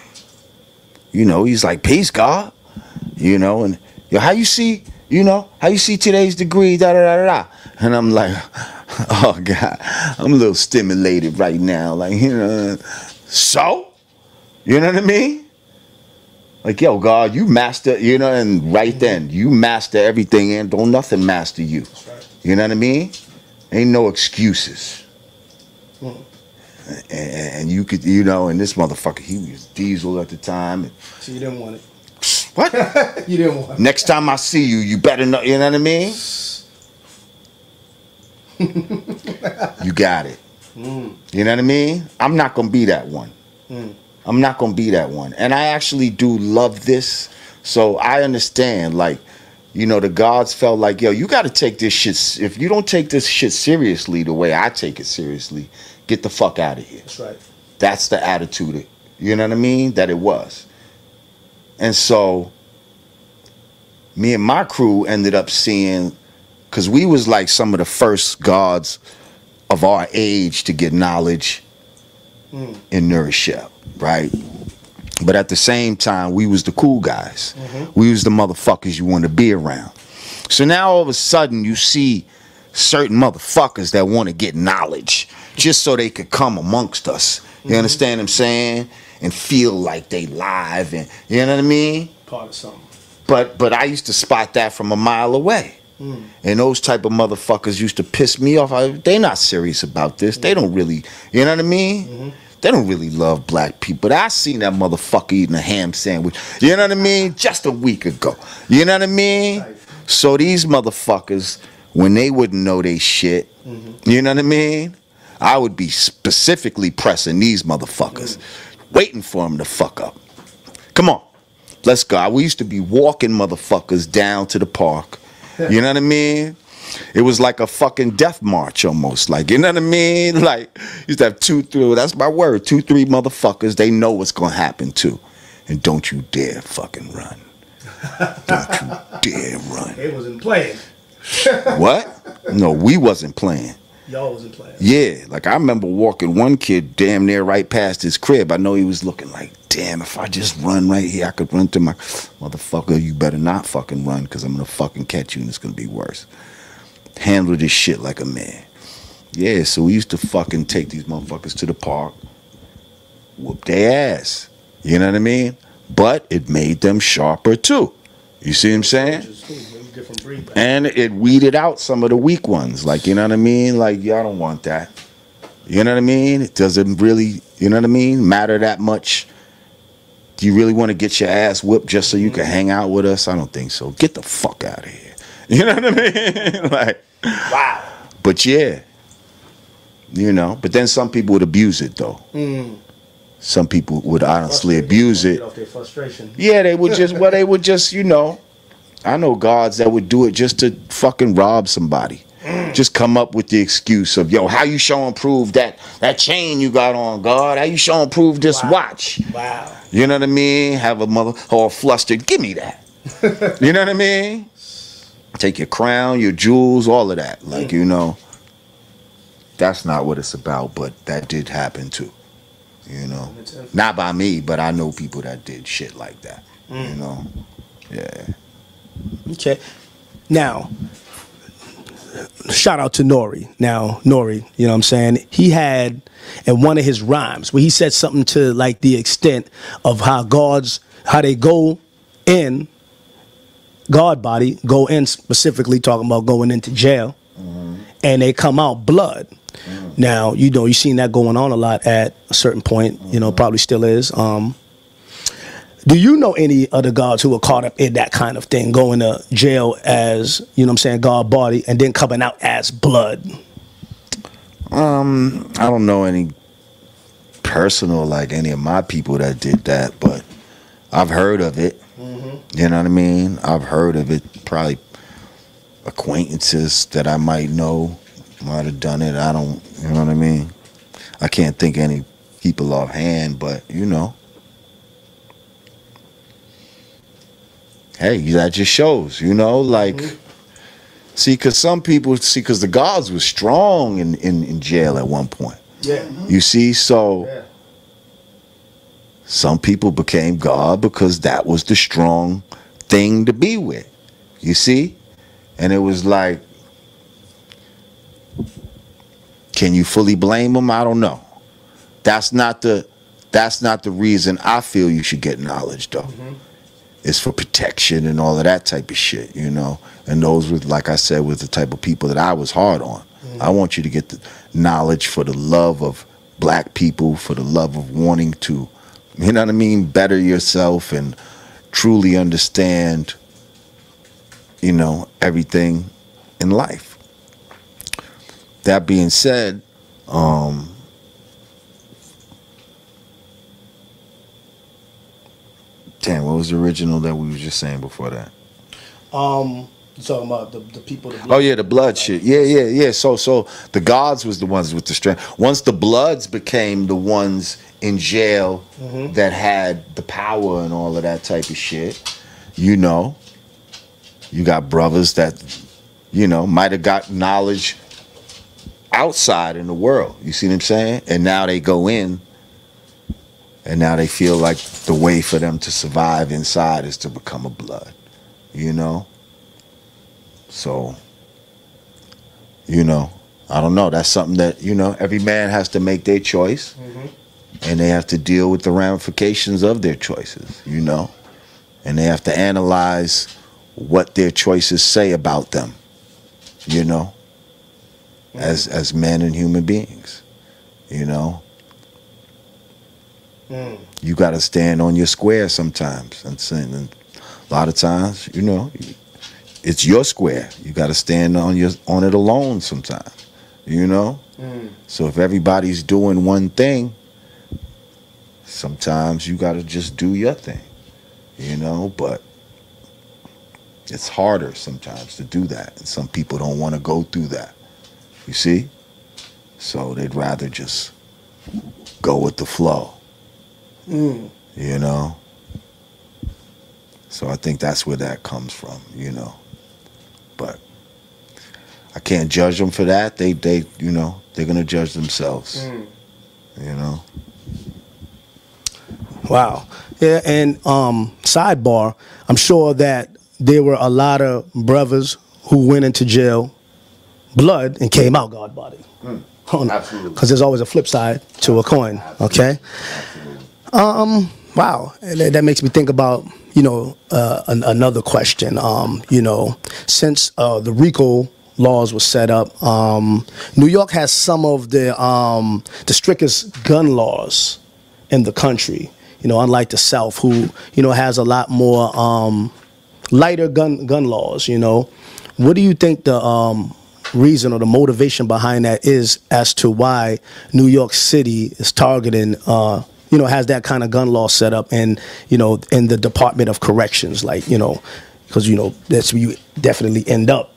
you know, he's like, "Peace, God," you know, and yo, how you see, you know, how you see today's degree, da da da da, da. and I'm like, oh God, I'm a little stimulated right now, like you know, so, you know what I mean? Like, yo, God, you master, you know, and right then, you master everything, and don't nothing master you. You know what I mean? Ain't no excuses and, and you could, you know, and this motherfucker, he was diesel at the time. So you didn't want it. What? You didn't want it. Next time I see you, you better know. You know what I mean? you got it. Mm. You know what I mean? I'm not gonna be that one. Mm. I'm not gonna be that one. And I actually do love this, so I understand. Like, you know, the gods felt like, yo, you got to take this shit. If you don't take this shit seriously the way I take it seriously, get the fuck out of here. That's right. That's the attitude. You know what I mean? That it was. And so me and my crew ended up seeing because we was like some of the first gods of our age to get knowledge hmm. in New Rochelle, right? But at the same time, we was the cool guys. Mm-hmm. We was the motherfuckers you want to be around. So now all of a sudden you see certain motherfuckers that want to get knowledge just so they could come amongst us. You mm-hmm. understand what I'm saying? And feel like they live and you know what I mean? Part of something. But but I used to spot that from a mile away. Mm. And those type of motherfuckers used to piss me off. I, they not serious about this. They don't really, you know what I mean? Mm-hmm. They don't really love black people. I seen that motherfucker eating a ham sandwich. You know what I mean? Just a week ago. You know what I mean? So these motherfuckers, when they wouldn't know they shit, mm-hmm. you know what I mean? I would be specifically pressing these motherfuckers, waiting for them to fuck up. Come on. Let's go. We used to be walking motherfuckers down to the park. You know what I mean? It was like a fucking death march almost. Like, you know what I mean? Like, used to have two, three, that's my word, two, three motherfuckers. They know what's gonna happen too. And don't you dare fucking run. Don't you dare run. They wasn't playing. What? No, we wasn't playing. Y'all wasn't playing. Yeah, like I remember walking one kid damn near right past his crib. I know he was looking like, damn, if I just run right here, I could run to my motherfucker. You better not fucking run, cause I'm gonna fucking catch you, and it's gonna be worse. Handle this shit like a man. Yeah, so we used to fucking take these motherfuckers to the park, whoop their ass. You know what I mean? But it made them sharper too. You see what I'm saying? Which is cool. It was a different breed. And it weeded out some of the weak ones. Like, you know what I mean? Like, y'all don't want that. You know what I mean? It doesn't really, you know what I mean, matter that much. Do you really want to get your ass whipped just so you can hang out with us? I don't think so. Get the fuck out of here. You know what I mean? like, Wow. but yeah. You know, but then some people would abuse it though. Hmm. Some people would honestly abuse it. Off their frustration. Yeah, they would just well, they would just, you know. I know guards that would do it just to fucking rob somebody. Just come up with the excuse of, yo, how you showing prove that that chain you got on, guard? How you showing prove this Wow. watch? Wow. You know what I mean? Have a mother all flustered. Give me that. you know what I mean? Take your crown, your jewels, all of that. Like, you know. That's not what it's about, but that did happen too. You know. Not by me, but I know people that did shit like that. You know. Yeah. Okay. Now, shout out to Nori. Now, Nori, you know what I'm saying? He had in one of his rhymes where he said something to like the extent of how gods, how they go in, God body, go in specifically talking about going into jail, mm-hmm. and they come out blood. Mm. Now, you know, you've seen that going on a lot at a certain point, you know, mm-hmm. probably still is. Um, do you know any other gods who were caught up in that kind of thing, going to jail as, you know what I'm saying, God body, and then coming out as blood? Um, I don't know any personal like any of my people that did that, but I've heard of it. You know what I mean? I've heard of it. Probably acquaintances that I might know might have done it. I don't. You know what I mean? I can't think any people offhand, but you know. Hey, that just shows, you know, like. Mm-hmm. See, because some people see, because the gods were strong in, in, in jail at one point. Yeah. Mm-hmm. You see, so Yeah. some people became God because that was the strong thing to be with. You see? And it was like, can you fully blame them? I don't know. That's not the that's not the reason I feel you should get knowledge though. Mm-hmm. It's for protection and all of that type of shit, you know. And those with like I said, with the type of people that I was hard on. I want you to get the knowledge for the love of black people, for the love of wanting to, you know what I mean, better yourself and truly understand, you know, everything in life. That being said, um, damn, what was the original that we was just saying before that? Um, you talking about the, the people that Oh yeah, the blood shit. Yeah, yeah, yeah. So so the gods was the ones with the strength. Once the bloods became the ones in jail that had the power and all of that type of shit, you know, you got brothers that you know, might have got knowledge outside in the world. You see what I'm saying? And now they go in and now they feel like the way for them to survive inside is to become a blood, you know? So, you know, I don't know. That's something that, you know, every man has to make their choice mm-hmm. and they have to deal with the ramifications of their choices, you know? And they have to analyze what their choices say about them, you know? Mm-hmm. As as men and human beings, you know? Mm. You got to stand on your square sometimes. And, and a lot of times, you know, it's your square. You got to stand on your on it alone sometimes, you know? Mm. So if everybody's doing one thing, sometimes you got to just do your thing, you know, but it's harder sometimes to do that. And some people don't want to go through that. You see? So they'd rather just go with the flow. Mm. You know? So I think that's where that comes from, you know. But I can't judge them for that. They they you know, they're gonna judge themselves. Mm. You know? Wow. Yeah, and um, sidebar, I'm sure that there were a lot of brothers who went into jail, blood, and came out God body. Mm. Absolutely. Because there's always a flip side to a coin. Okay. Um. Wow. That, that makes me think about you know uh, an, another question. Um. You know, since uh, the RICO laws were set up, um, New York has some of the um, the strictest gun laws in the country. You know, unlike the South, who you know has a lot more um, lighter gun gun laws. You know, what do you think the um, reason or the motivation behind that is as to why New York City is targeting? Uh, you know, has that kind of gun law set up, and you know, in the Department of Corrections, like you know, because you know that's where you definitely end up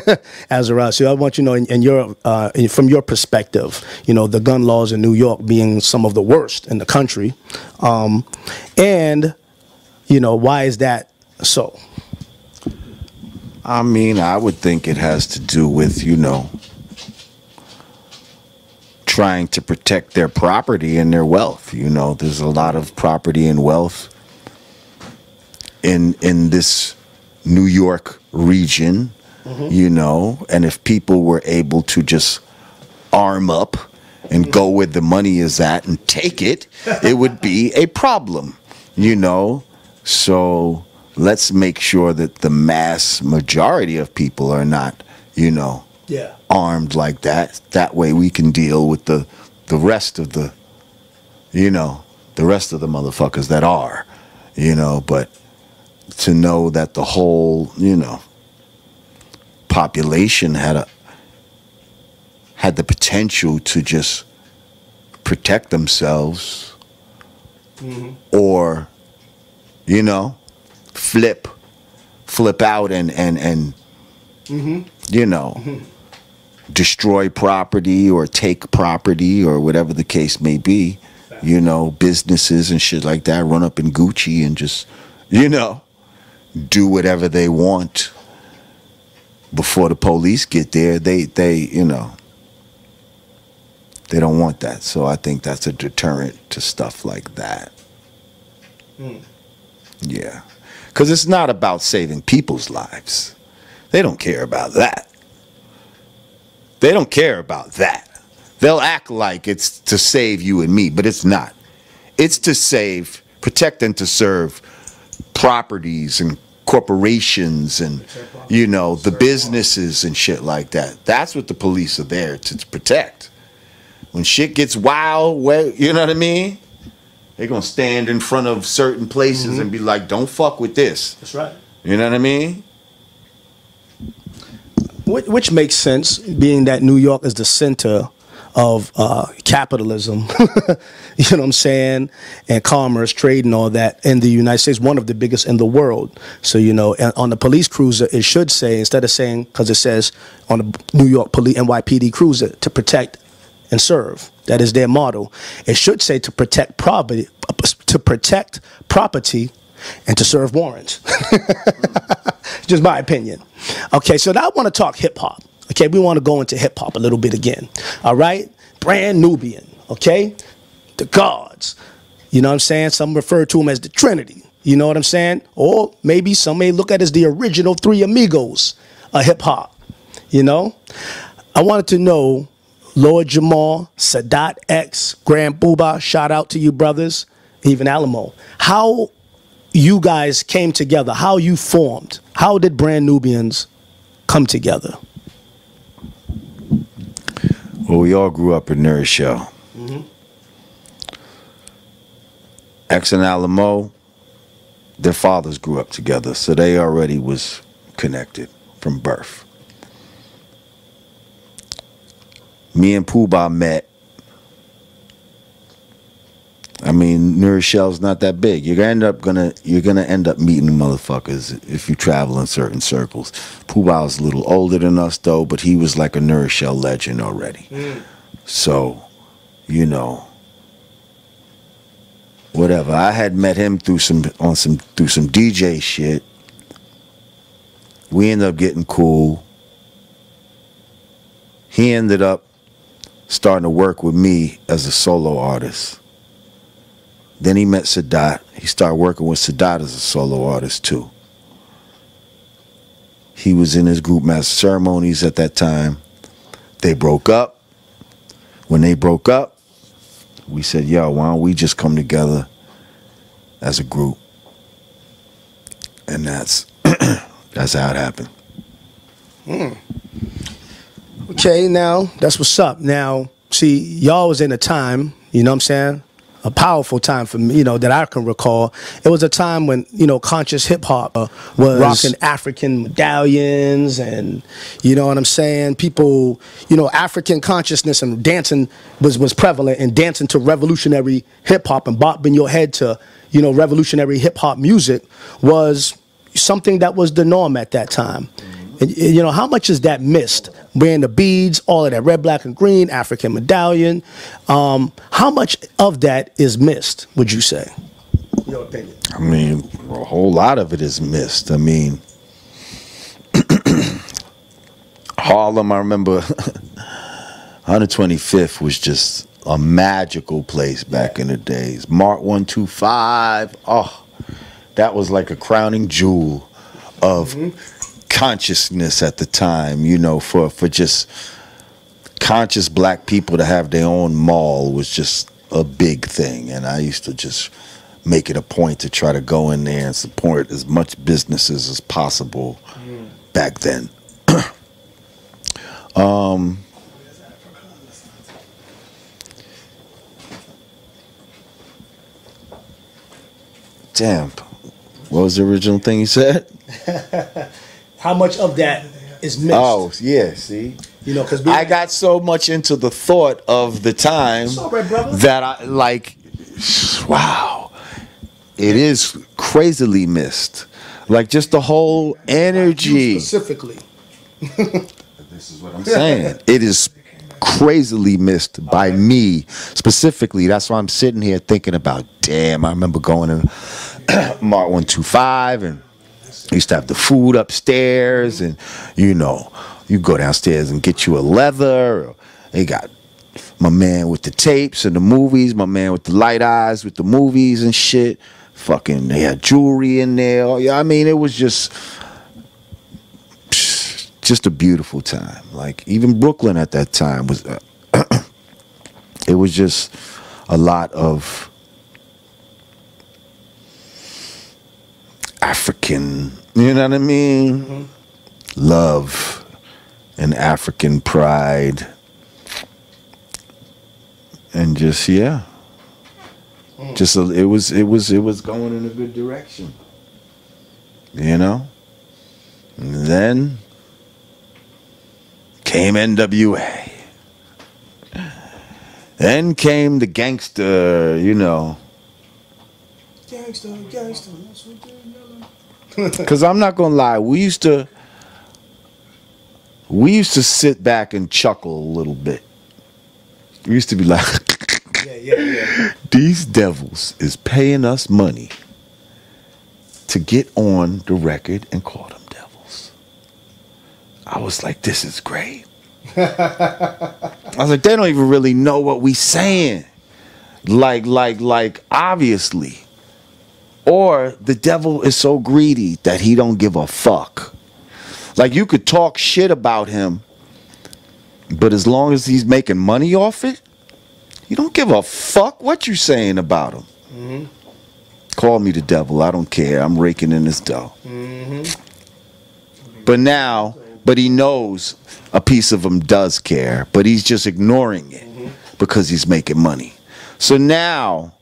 as a So I want you to know, in, in your uh, from your perspective, you know, the gun laws in New York being some of the worst in the country, um, and you know, why is that so? I mean, I would think it has to do with, you know, trying to protect their property and their wealth. You know, there's a lot of property and wealth in in this New York region, mm-hmm. you know, and if people were able to just arm up and mm. go where the money is at and take it, it would be a problem, you know. So let's make sure that the mass majority of people are not, you know, Yeah. armed like that. That way we can deal with the the rest of the you know, the rest of the motherfuckers that are, you know, but to know that the whole, you know, population had a had the potential to just protect themselves mm-hmm. or you know flip flip out and and and mm-hmm. you know mm-hmm. Destroy property or take property or whatever the case may be you know businesses and shit like that run up in gucci and just you know do whatever they want before the police get there. They they you know they don't want that. So i think that's a deterrent to stuff like that. Hmm. Yeah. Because it's not about saving people's lives. They don't care about that they don't care about that. They'll act like it's to save you and me but it's not. It's to save protect and to serve properties and corporations and you know the businesses and shit like that. That's what the police are there to, protect. When shit gets wild where you know what i mean? They're gonna stand in front of certain places mm-hmm. and be like don't fuck with this. That's right. you know what i mean Which, makes sense, being that New York is the center of uh, capitalism, you know what I'm saying, and commerce, trade, and all that in the United States, one of the biggest in the world. So, you know, on the police cruiser, it should say, instead of saying, because it says on the New York Police NYPD cruiser, to protect and serve. That is their motto. It should say to protect property, to protect property and to serve warrants. Just my opinion. Okay, so now I want to talk hip hop. Okay, we want to go into hip hop a little bit again. All right, brand Nubian. Okay, the gods. You know what I'm saying? Some refer to them as the Trinity. You know what I'm saying? Or maybe some may look at as the original three amigos of hip hop. You know, I wanted to know, Lord Jamar, Sadat X, Grand Puba, shout out to you brothers, even Alamo. How you guys came together, how you formed, how did Brand Nubians come together? Well, we all grew up in New Rochelle. Mm-hmm. X and Alamo, their fathers grew up together, so they already was connected from birth. Me and Pooh met. I mean, New Rochelle's not that big. You're gonna end up gonna you're gonna end up meeting motherfuckers if you travel in certain circles. Pooh was a little older than us though, but he was like a New Rochelle legend already. So, you know, whatever. I had met him through some on some through some DJ shit. We ended up getting cool. He ended up starting to work with me as a solo artist. Then he met Sadat. He started working with Sadat as a solo artist too. He was in his group master ceremonies at that time. They broke up. When they broke up, we said, yo, why don't we just come together as a group? And that's that's how it happened. Hmm. Okay, now that's what's up. Now, see, y'all was in a time, you know what I'm saying? A powerful time for me, you know, that I can recall. It was a time when, you know, conscious hip hop uh, was rocking African medallions and, you know what I'm saying? People, you know, African consciousness and dancing was, was prevalent and dancing to revolutionary hip hop and bopping your head to, you know, revolutionary hip hop music was something that was the norm at that time. And, you know, how much is that missed? Wearing the beads, all of that red, black, and green, African medallion. Um, how much of that is missed, would you say? Your opinion. I mean, a whole lot of it is missed. I mean, Harlem, I remember 125th was just a magical place back in the days. Mart 125, oh, that was like a crowning jewel of consciousness at the time, you know, for, for just conscious black people to have their own mall was just a big thing. And I used to just make it a point to try to go in there and support as much businesses as possible back then. um, damn, what was the original thing you said? How much of that is missed? Oh, yeah, see? you know, because I got so much into the thought of the time right, that I like wow. It is crazily missed. Like just the whole energy. specifically. This is what I'm saying. It is crazily missed by me specifically. That's why I'm sitting here thinking about, damn, I remember going to Mart 125 and used to have the food upstairs and you know, you go downstairs and get you a leather. They got my man with the tapes and the movies, my man with the light eyes with the movies and shit. Fucking, they had jewelry in there. Yeah, I mean, it was just just a beautiful time. Like even Brooklyn at that time was, uh, it was just a lot of African. You know what I mean? Love and African pride, and just yeah, mm. just a, it was it was it was going in a good direction. You know. And then came NWA. Then came the gangster, you know. Gangsta, gangsta, that's what they yelling. Cause I'm not gonna lie, we used to we used to sit back and chuckle a little bit. We used to be like, Yeah, yeah, yeah. these devils is paying us money to get on the record and call them devils. I was like, this is great. I was like, they don't even really know what we saying. Like, like, like, obviously. Or the devil is so greedy that he don't give a fuck. Like you could talk shit about him, but as long as he's making money off it, you don't give a fuck what you're saying about him. Mm-hmm. Call me the devil. I don't care. I'm raking in his dough. Mm-hmm. But now, but he knows a piece of him does care, but he's just ignoring it mm-hmm. because he's making money. So now,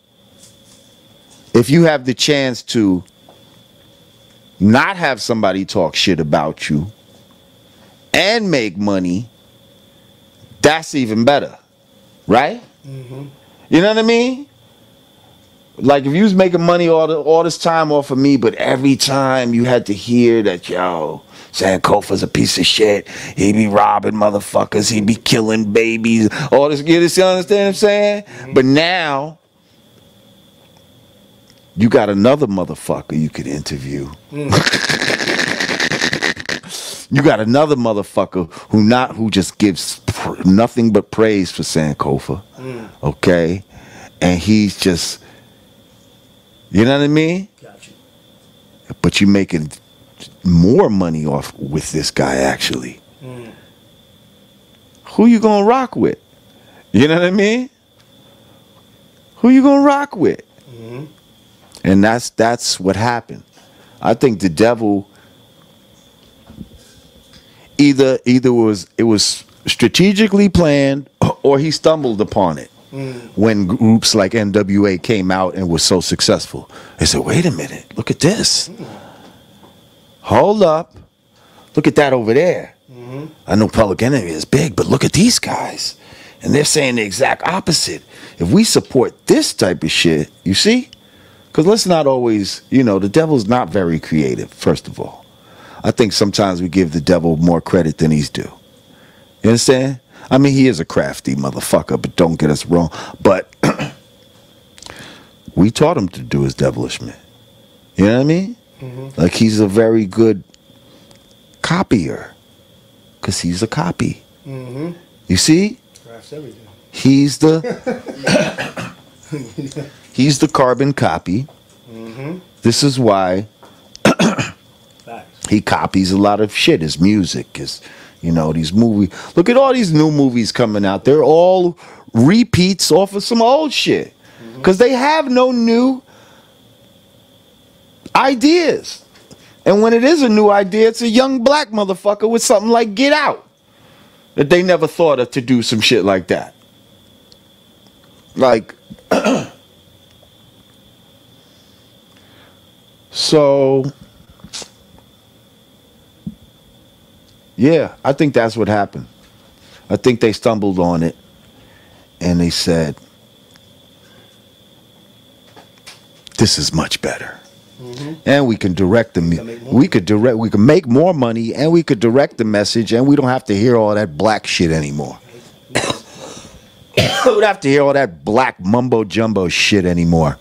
if you have the chance to not have somebody talk shit about you and make money, that's even better. Right? Mm-hmm. You know what I mean? Like if you was making money all the, all this time off of me, but every time you had to hear that yo, Sankofa's a piece of shit. He be robbing motherfuckers. He be killing babies. All this. You understand what I'm saying? Mm-hmm. But now you got another motherfucker you could interview. Mm. you got another motherfucker who not who just gives pr- nothing but praise for Sankofa. Mm. Okay? And he's just you know what I mean? Gotcha. But you're making more money off with this guy actually. Mm. Who you gonna rock with? You know what I mean? Who you gonna rock with? Mm-hmm. And that's that's what happened. I think the devil either either was it was strategically planned or he stumbled upon it. Mm. When groups like NWA came out and was so successful, they said, "Wait a minute, look at this. Hold up, look at that over there. I know Public Enemy is big, but look at these guys, and they're saying the exact opposite. If we support this type of shit, you see, because let's not always, you know, the devil's not very creative, first of all. I think sometimes we give the devil more credit than he's due. You understand? I mean, he is a crafty motherfucker, but don't get us wrong. But we taught him to do his devilishment. You know what I mean? Mm-hmm. Like he's a very good copier because he's a copy. Mm-hmm. You see? He's the He's the carbon copy. Mm-hmm. This is why he copies a lot of shit. His music, his, you know, these movies. Look at all these new movies coming out. They're all repeats off of some old shit because mm-hmm. they have no new ideas. And when it is a new idea, it's a young black motherfucker with something like Get Out that they never thought of to do some shit like that. Like. So, yeah, I think that's what happened. I think they stumbled on it and they said, this is much better. Mm-hmm. And we can direct the we could direct we can make more money and we could direct the message and we don't have to hear all that black shit anymore. we don't have to hear all that black mumbo jumbo shit anymore.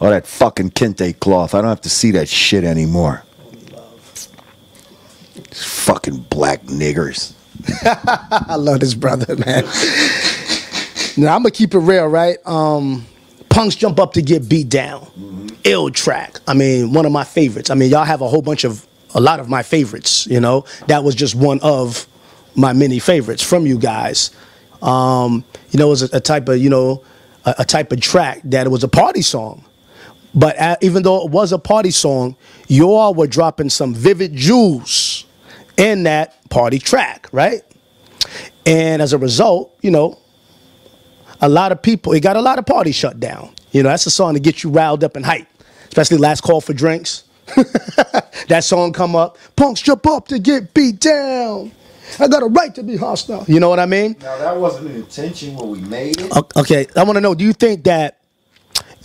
All that fucking kente cloth. I don't have to see that shit anymore. These fucking black niggers. I love this brother, man. now I'm gonna keep it real, right? Um, punks jump up to get beat down. Mm-hmm. Ill track. I mean, one of my favorites. I mean, y'all have a whole bunch of a lot of my favorites. You know, that was just one of my many favorites from you guys. Um, you know, it was a, a type of you know a, a, type of track that it was a party song. But even though it was a party song, you all were dropping some vivid jewels in that party track, right? And as a result, you know, a lot of people, it got a lot of parties shut down. You know, that's a song to get you riled up and hyped, especially Last Call for Drinks. that song come up, punks jump up to get beat down. I got a right to be hostile. You know what I mean? Now that wasn't the intention when we made it. Okay, I want to know. Do you think that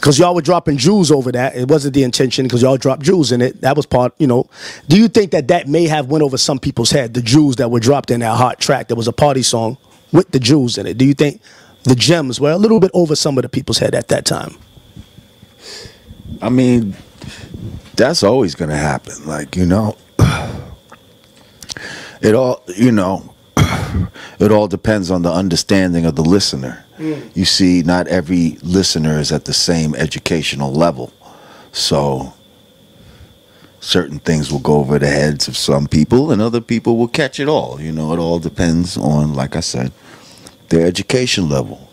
because y'all were dropping jewels over that. It wasn't the intention because y'all dropped jewels in it. That was part, you know. Do you think that that may have went over some people's head? The jewels that were dropped in that hot track. that was a party song with the jewels in it. Do you think the gems were a little bit over some of the people's head at that time? I mean, that's always gonna happen. Like you know, it all you know, it all depends on the understanding of the listener. Mm. You see, not every listener is at the same educational level, so certain things will go over the heads of some people, and other people will catch it all. You know, it all depends on, like I said, their education level.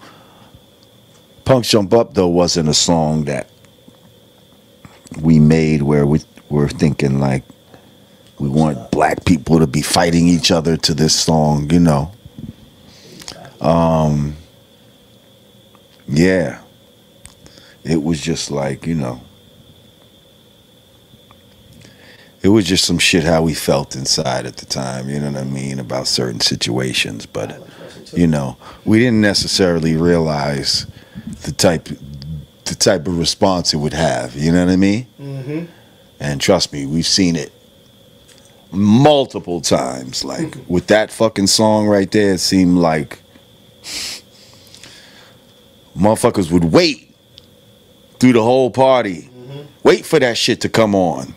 Punk Jump Up though wasn't a song that we made where we were thinking like we want black people to be fighting each other to this song, you know. Um yeah. It was just like, you know, it was just some shit how we felt inside at the time, you know what I mean, about certain situations, but you know, we didn't necessarily realize the type the type of response it would have, you know what I mean? Mm-hmm. And trust me, we've seen it multiple times. Like with that fucking song right there, it seemed like motherfuckers would wait through the whole party, mm-hmm. wait for that shit to come on.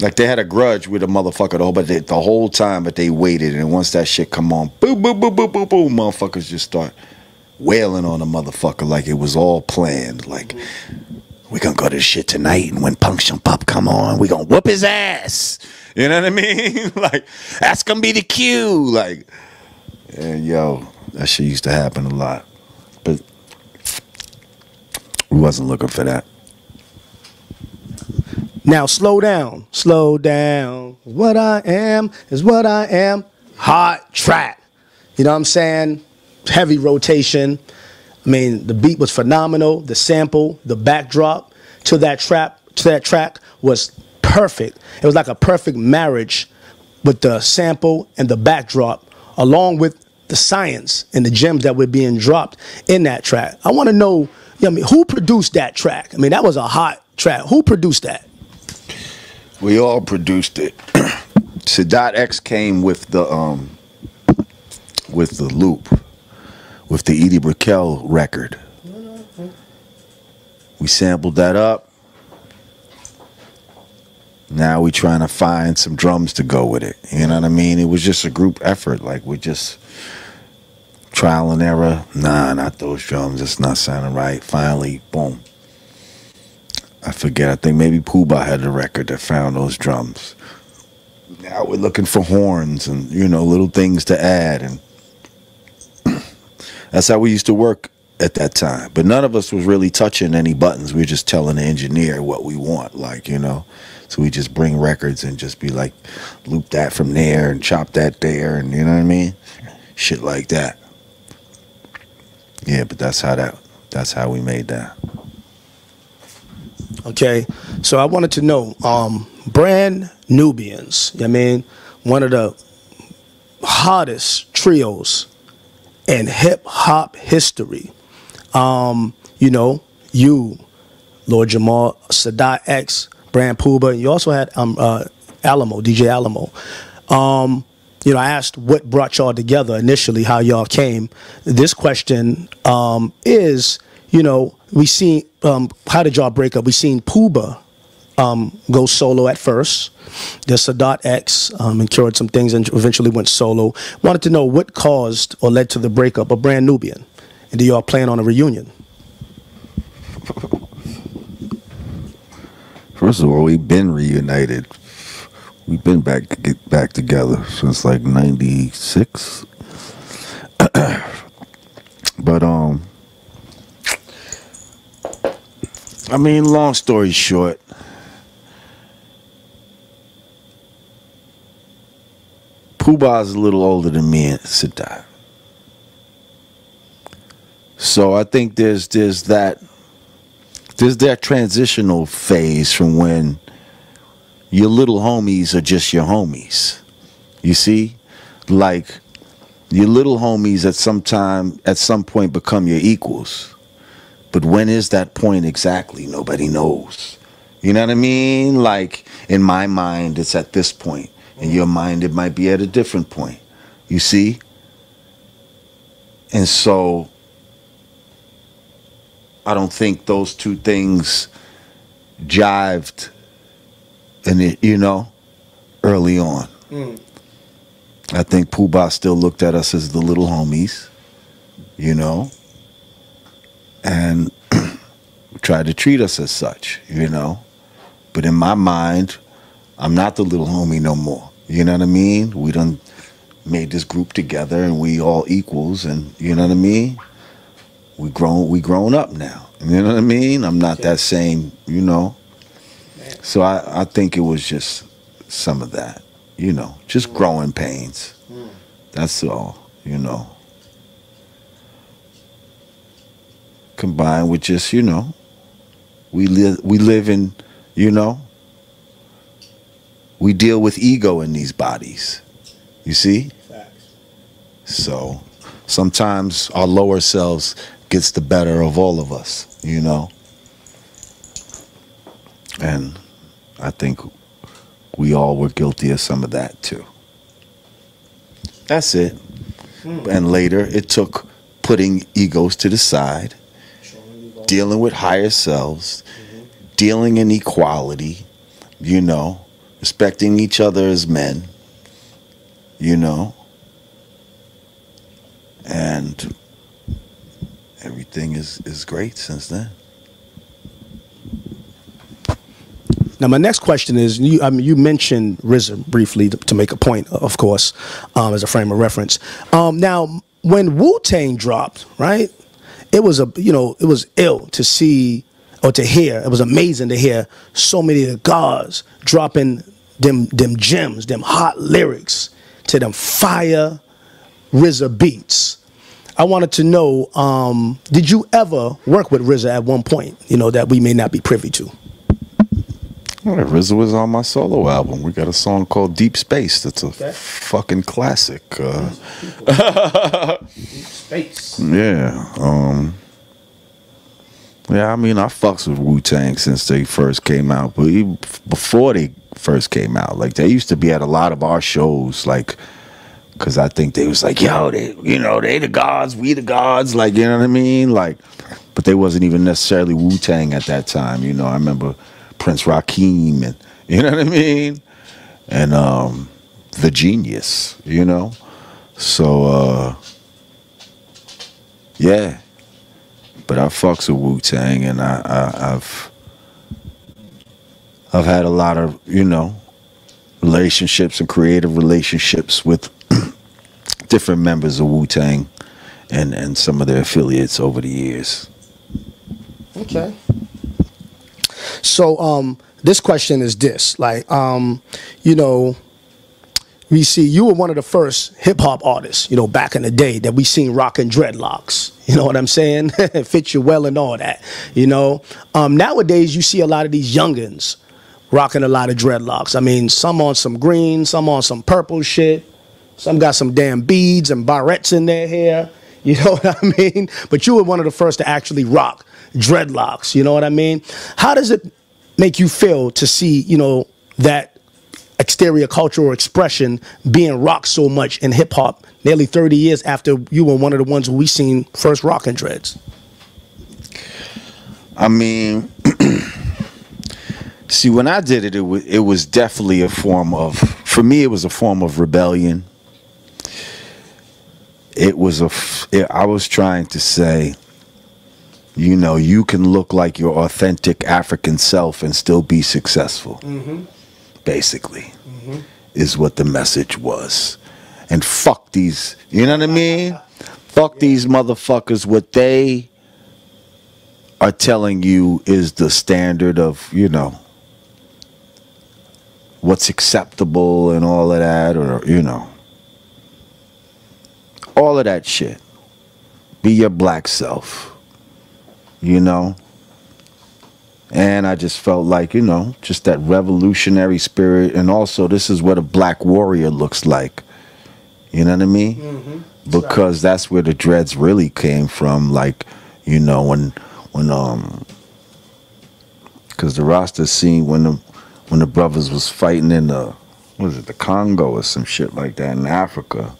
Like they had a grudge with a motherfucker the whole, but they, the whole time, but they waited, and once that shit come on, boom, boom, boom, boom, boom, boom, motherfuckers just start wailing on a motherfucker like it was all planned. Like mm-hmm. we gonna go to the shit tonight, and when Punk Jump Up come on, we gonna whoop his ass. You know what I mean? like that's gonna be the cue. Like, and yo, that shit used to happen a lot, but we wasn't looking for that. Now slow down, slow down. What I am is what I am. Hot track. You know what I'm saying? Heavy rotation. I mean, the beat was phenomenal. The sample, the backdrop to that trap, to that track was perfect. It was like a perfect marriage with the sample and the backdrop, along with the science and the gems that were being dropped in that track. I want to know, you know, I mean, who produced that track? I mean, that was a hot track. Who produced that? We all produced it. Sadat X came with the um with the loop, with the Edie Brickell record. We sampled that up. Now we trying to find some drums to go with it. You know what I mean? It was just a group effort. Like we just trial and error. Nah, not those drums. It's not sounding right. Finally, boom. I forget. I think maybe Pooh had the record that found those drums. Now we're looking for horns and you know little things to add, and that's how we used to work at that time. But none of us was really touching any buttons. We were just telling the engineer what we want, like you know. So we just bring records and just be like, loop that from there and chop that there, and you know what I mean, shit like that. Yeah, but that's how that. That's how we made that. Okay, so I wanted to know, um, Brand Nubians. I mean, one of the hottest trios in hip hop history. Um, you know, you, Lord Jamar, Sadat X, Grand Puba, and you also had um, uh, Alamo, DJ Alamo. Um, you know, I asked what brought y'all together initially, how y'all came. This question um, is, you know, we seen um, how did y'all break up? We seen Puba um, go solo at first. Then Sadat X um, incurred some things and eventually went solo. Wanted to know what caused or led to the breakup of Brand Nubian, and do y'all plan on a reunion? First of all, we've been reunited. We've been back get back together since like '96. but um, I mean, long story short, Puba's a little older than me and Sadat. So I think there's there's that there's that transitional phase from when your little homies are just your homies. You see? Like your little homies at some time at some point become your equals. But when is that point exactly? Nobody knows. You know what I mean? Like in my mind it's at this point. In your mind it might be at a different point. You see? And so I don't think those two things jived and it, you know, early on. Hmm. I think Pooh still looked at us as the little homies, you know, and tried to treat us as such, you know. But in my mind, I'm not the little homie no more. You know what I mean? We done made this group together and we all equals and you know what I mean? We grown we grown up now. You know what I mean? I'm not that same, you know. So I, I think it was just some of that, you know, just mm. growing pains. Mm. That's all, you know. Combined with just, you know, we live we live in, you know, we deal with ego in these bodies. You see? So sometimes our lower selves gets the better of all of us, you know. And I think we all were guilty of some of that too. That's it. Hmm. And later it took putting egos to the side, dealing with higher selves, mm-hmm. dealing in equality, you know, respecting each other as men, you know, and everything is, is great since then. Now, my next question is: you, I mean, you mentioned RZA briefly to, to make a point, of course, um, as a frame of reference. Um, now, when Wu Tang dropped, right? It was a you know it was ill to see or to hear. It was amazing to hear so many of the gods dropping them them gems, them hot lyrics to them fire RZA beats. I wanted to know, um, did you ever work with RZA at one point? You know that we may not be privy to. Well, RZA was on my solo album. We got a song called Deep Space. That's a Okay. fucking classic. Uh, Space. yeah. Um, yeah, I mean, I fucks with Wu Tang since they first came out, but even before they first came out, like they used to be at a lot of our shows, like, cause I think they was like, yo, they, you know, they the gods, we the gods, like, you know what I mean, like, but they wasn't even necessarily Wu Tang at that time, you know. I remember Prince Rakeem, and you know what I mean, and um, the Genius, you know, so uh, yeah. But I fucks with Wu Tang, and I, I, I've I've had a lot of you know relationships and creative relationships with different members of Wu Tang and and some of their affiliates over the years. Okay. So um this question is this. Like um, you know, we see you were one of the first hip hop artists, you know, back in the day that we seen rocking dreadlocks. You know what I'm saying? Fit you well and all that. You know. Um nowadays you see a lot of these youngins rocking a lot of dreadlocks. I mean, some on some green, some on some purple shit. Some got some damn beads and barrettes in their hair. You know what I mean? But you were one of the first to actually rock dreadlocks. You know what I mean? How does it make you feel to see, you know, that exterior cultural expression being rocked so much in hip hop nearly 30 years after you were one of the ones we seen first rocking dreads? I mean, see, when I did it, it was it was definitely a form of. For me, it was a form of rebellion. It was a. f- It, I was trying to say, you know, you can look like your authentic African self and still be successful. Mm-hmm. Basically, mm-hmm. is what the message was. And fuck these. You know what I mean? Fuck these motherfuckers. What they are telling you is the standard of, you know, what's acceptable and all of that, or, you know, all of that shit. Be your black self, you know? And I just felt like, you know, just that revolutionary spirit. And also, this is what a black warrior looks like. You know what I mean? Because that's where the dreads really came from. Like, you know, when, when, um, because the roster scene when the, when the brothers was fighting in the, was it, the Congo or some shit like that in Africa.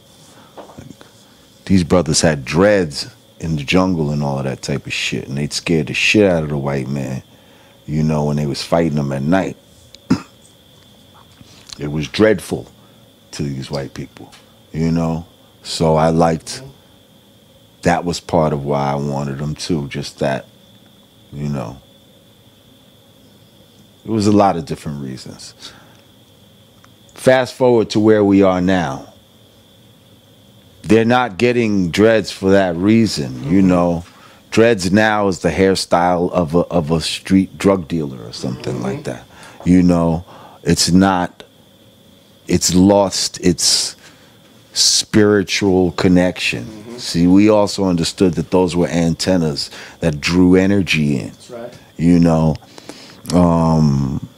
These brothers had dreads in the jungle and all of that type of shit, and they'd scared the shit out of the white man you know, when they was fighting them at night. it was dreadful to these white people, you know. So I liked that was part of why I wanted them too. Just that, you know. It was a lot of different reasons. Fast forward to where we are now. They're not getting dreads for that reason, you mm-hmm. know. Dreads now is the hairstyle of a of a street drug dealer or something like mm-hmm. that. You know, it's not it's lost its spiritual connection. Mm-hmm. See, we also understood that those were antennas that drew energy in. That's right. You know, um,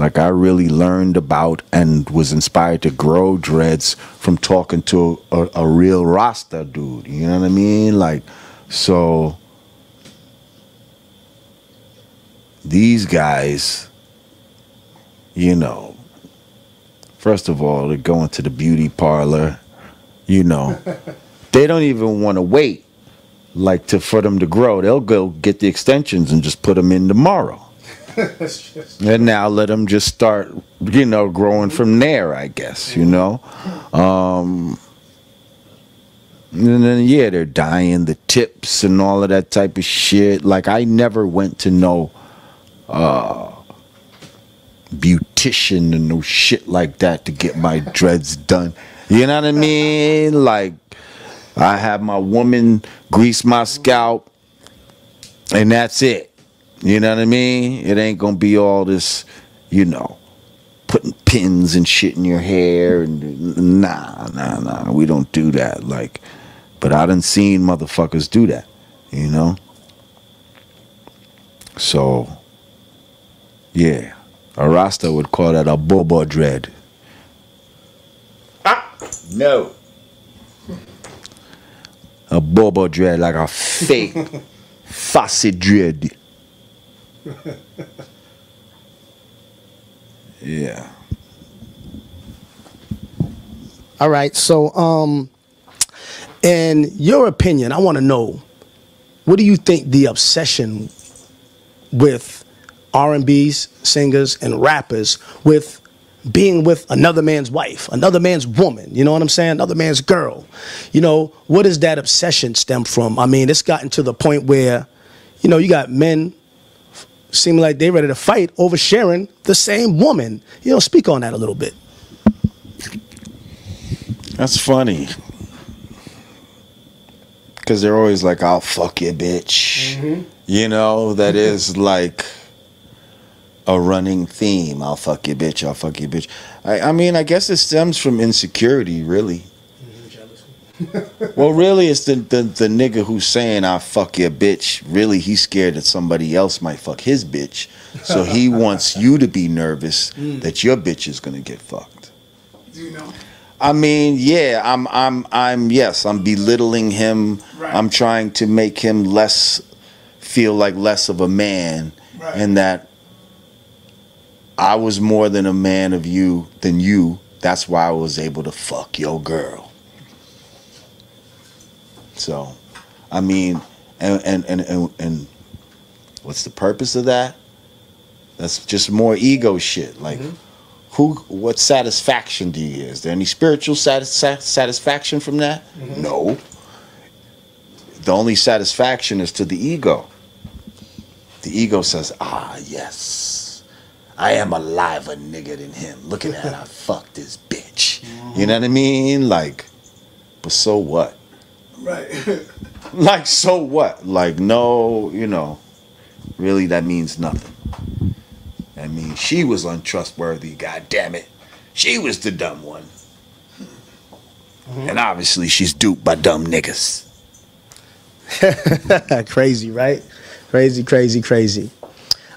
like I really learned about and was inspired to grow dreads from talking to a, a real Rasta dude. You know what I mean? Like, so these guys, you know, first of all, they're going to the beauty parlor. You know, they don't even want to wait like to for them to grow. They'll go get the extensions and just put them in tomorrow. and now let them just start, you know, growing from there. I guess you know. Um, and then yeah, they're dying the tips and all of that type of shit. Like I never went to no uh, beautician and no shit like that to get my dreads done. You know what I mean? Like I have my woman grease my scalp, and that's it. You know what I mean? It ain't gonna be all this, you know, putting pins and shit in your hair and nah, nah, nah. We don't do that. Like, but I done seen motherfuckers do that. You know. So, yeah, a Rasta would call that a bobo dread. Ah, no. A bobo dread, like a fake facet dread. yeah. All right. So, um, in your opinion, I want to know, what do you think the obsession with R&B's singers and rappers with being with another man's wife, another man's woman, you know what I'm saying? Another man's girl. You know, what does that obsession stem from? I mean, it's gotten to the point where, you know, you got men seem like they're ready to fight over sharing the same woman. You know, speak on that a little bit. That's funny. Cause they're always like, "I'll fuck you, bitch." Mm-hmm. You know, that is like a running theme. I'll fuck you, bitch. I'll fuck you, bitch. I, I mean, I guess it stems from insecurity, really. Well, really, it's the, the the nigga who's saying "I fuck your bitch." Really, he's scared that somebody else might fuck his bitch, so he wants you to be nervous mm. that your bitch is gonna get fucked. Do you know? I mean, yeah, I'm, I'm, I'm. Yes, I'm belittling him. Right. I'm trying to make him less, feel like less of a man, Right. and that I was more than a man of you than you. That's why I was able to fuck your girl. So, I mean, and and and and, and what's the purpose of that? That's just more ego shit. Like, mm-hmm. who? What satisfaction do you get? Is there any spiritual satis- satisfaction from that? Mm-hmm. No. The only satisfaction is to the ego. The ego says, "Ah, yes, I am a liver nigga than him. Look at that, I fucked this bitch." You mm-hmm. know what I mean? Like, but so what? Right. Like, so what? Like, no, you know, really, that means nothing. I mean, she was untrustworthy, god damn it. She was the dumb one. Mm-hmm. And obviously, she's duped by dumb niggas. crazy, right? Crazy, crazy, crazy.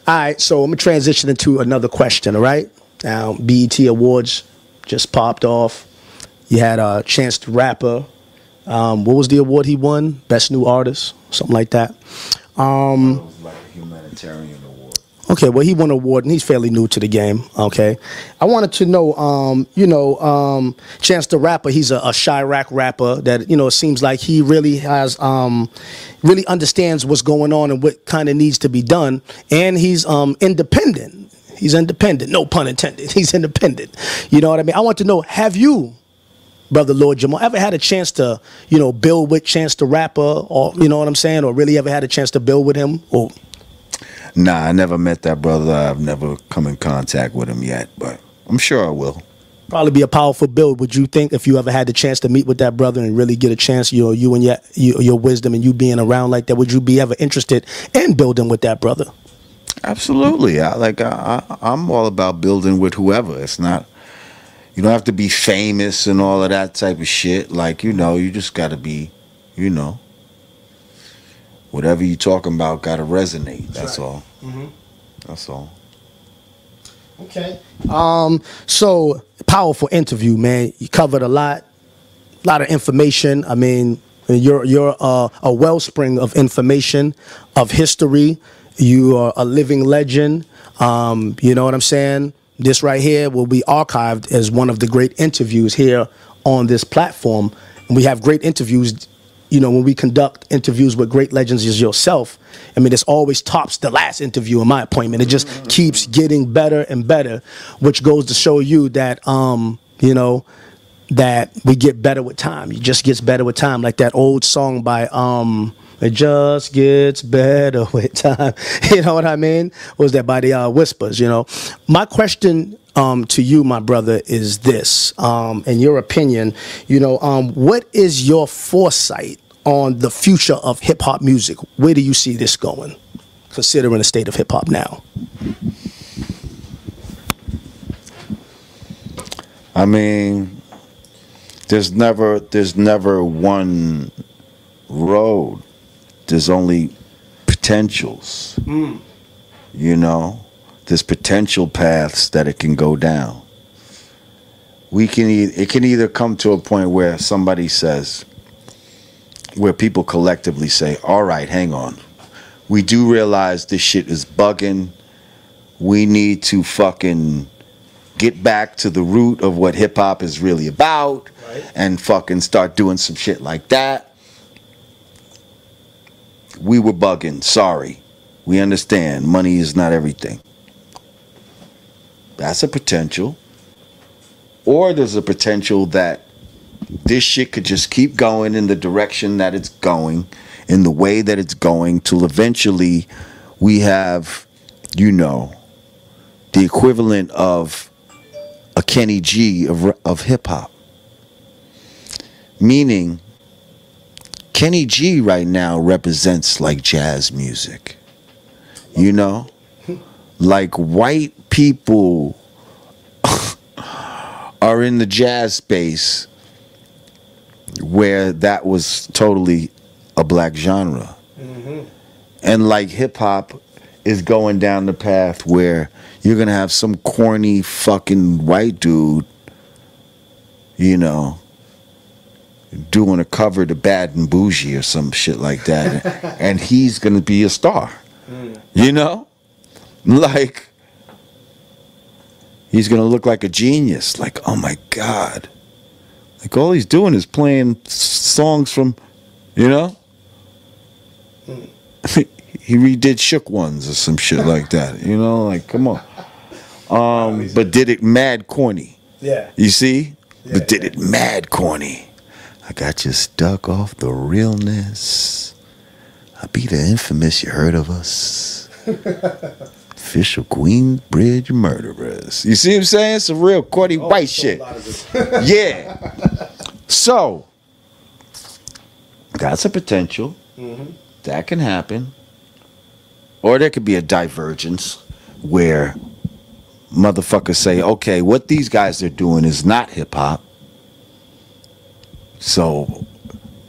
All right, so I'm gonna transition into another question. All right, now BET Awards just popped off. You had a Chance the Rapper. Um, what was the award he won? Best New Artist, something like that. Um, It was like a humanitarian award. Okay, well, he won an award, and he's fairly new to the game. Okay, I wanted to know, um, you know, um, Chance the Rapper. He's a, a Chiraq rapper that you know. It seems like he really has, um, really understands what's going on and what kind of needs to be done, and he's um, independent. He's independent. No pun intended. He's independent. You know what I mean? I want to know: Have you, brother Lord Jamar. ever had a chance to, you know, build with Chance the Rapper, uh, or you know what I'm saying, or really ever had a chance to build with him, or Nah, I never met that brother. I've never come in contact with him yet, but I'm sure I will. probably be a powerful build. Would you think if you ever had the chance to meet with that brother and really get a chance, you know, you and your your, your wisdom and you being around like that, would you be ever interested in building with that brother? Absolutely. I like I, I I'm all about building with whoever. It's not you don't have to be famous and all of that type of shit. Like, you know, you just gotta be, you know. Whatever you talking about gotta resonate. That's all. That's all. Okay. Um. So powerful interview, man. You covered a lot, a lot of information. I mean, you're you're uh, a wellspring of information, of history. You are a living legend. Um. You know what I'm saying? This right here will be archived as one of the great interviews here on this platform. And we have great interviews you know, when we conduct interviews with great legends as yourself, I mean, it's always tops the last interview in my appointment. It just keeps getting better and better, which goes to show you that, um, you know, that we get better with time. It just gets better with time. Like that old song by, um, it just gets better with time. You know what I mean? Was that by the uh, Whispers? You know, my question um, to you, my brother, is this: um, in your opinion, you know, um, what is your foresight on the future of hip hop music? Where do you see this going, considering the state of hip hop now? I mean, there's never there's never one road. There's only potentials. Hmm. You know, there's potential paths that it can go down. We can e- it can either come to a point where somebody says where people collectively say, "All right, hang on. We do realize this shit is bugging. We need to fucking get back to the root of what hip hop is really about And fucking start doing some shit like that. We were bugging. Sorry. We understand. Money is not everything. That's a potential. Or there's a potential that this shit could just keep going in the direction that it's going, in the way that it's going, till eventually we have, you know, the equivalent of a Kenny G of, of hip hop. Meaning, Kenny G right now represents like jazz music. You know? Like white people are in the jazz space where that was totally a black genre. Mm-hmm. And like hip hop is going down the path where you're gonna have some corny fucking white dude, you know, doing a cover to Bad and Bougie or some shit like that. and he's gonna be a star. You know? Like he's gonna look like a genius. Like, oh my God. Like all he's doing is playing songs from, you know? he redid Shook Ones or some shit like that. You know, like come on. Um, but did it mad corny. Yeah. You see? Yeah, but did it mad corny. I got you stuck off the realness. I be the infamous, you heard of us. Official Queensbridge murderers. You see what I'm saying? Some real corny white shit. yeah. So that's a potential. That can happen. Or there could be a divergence where motherfuckers say, okay, what these guys are doing is not hip hop. So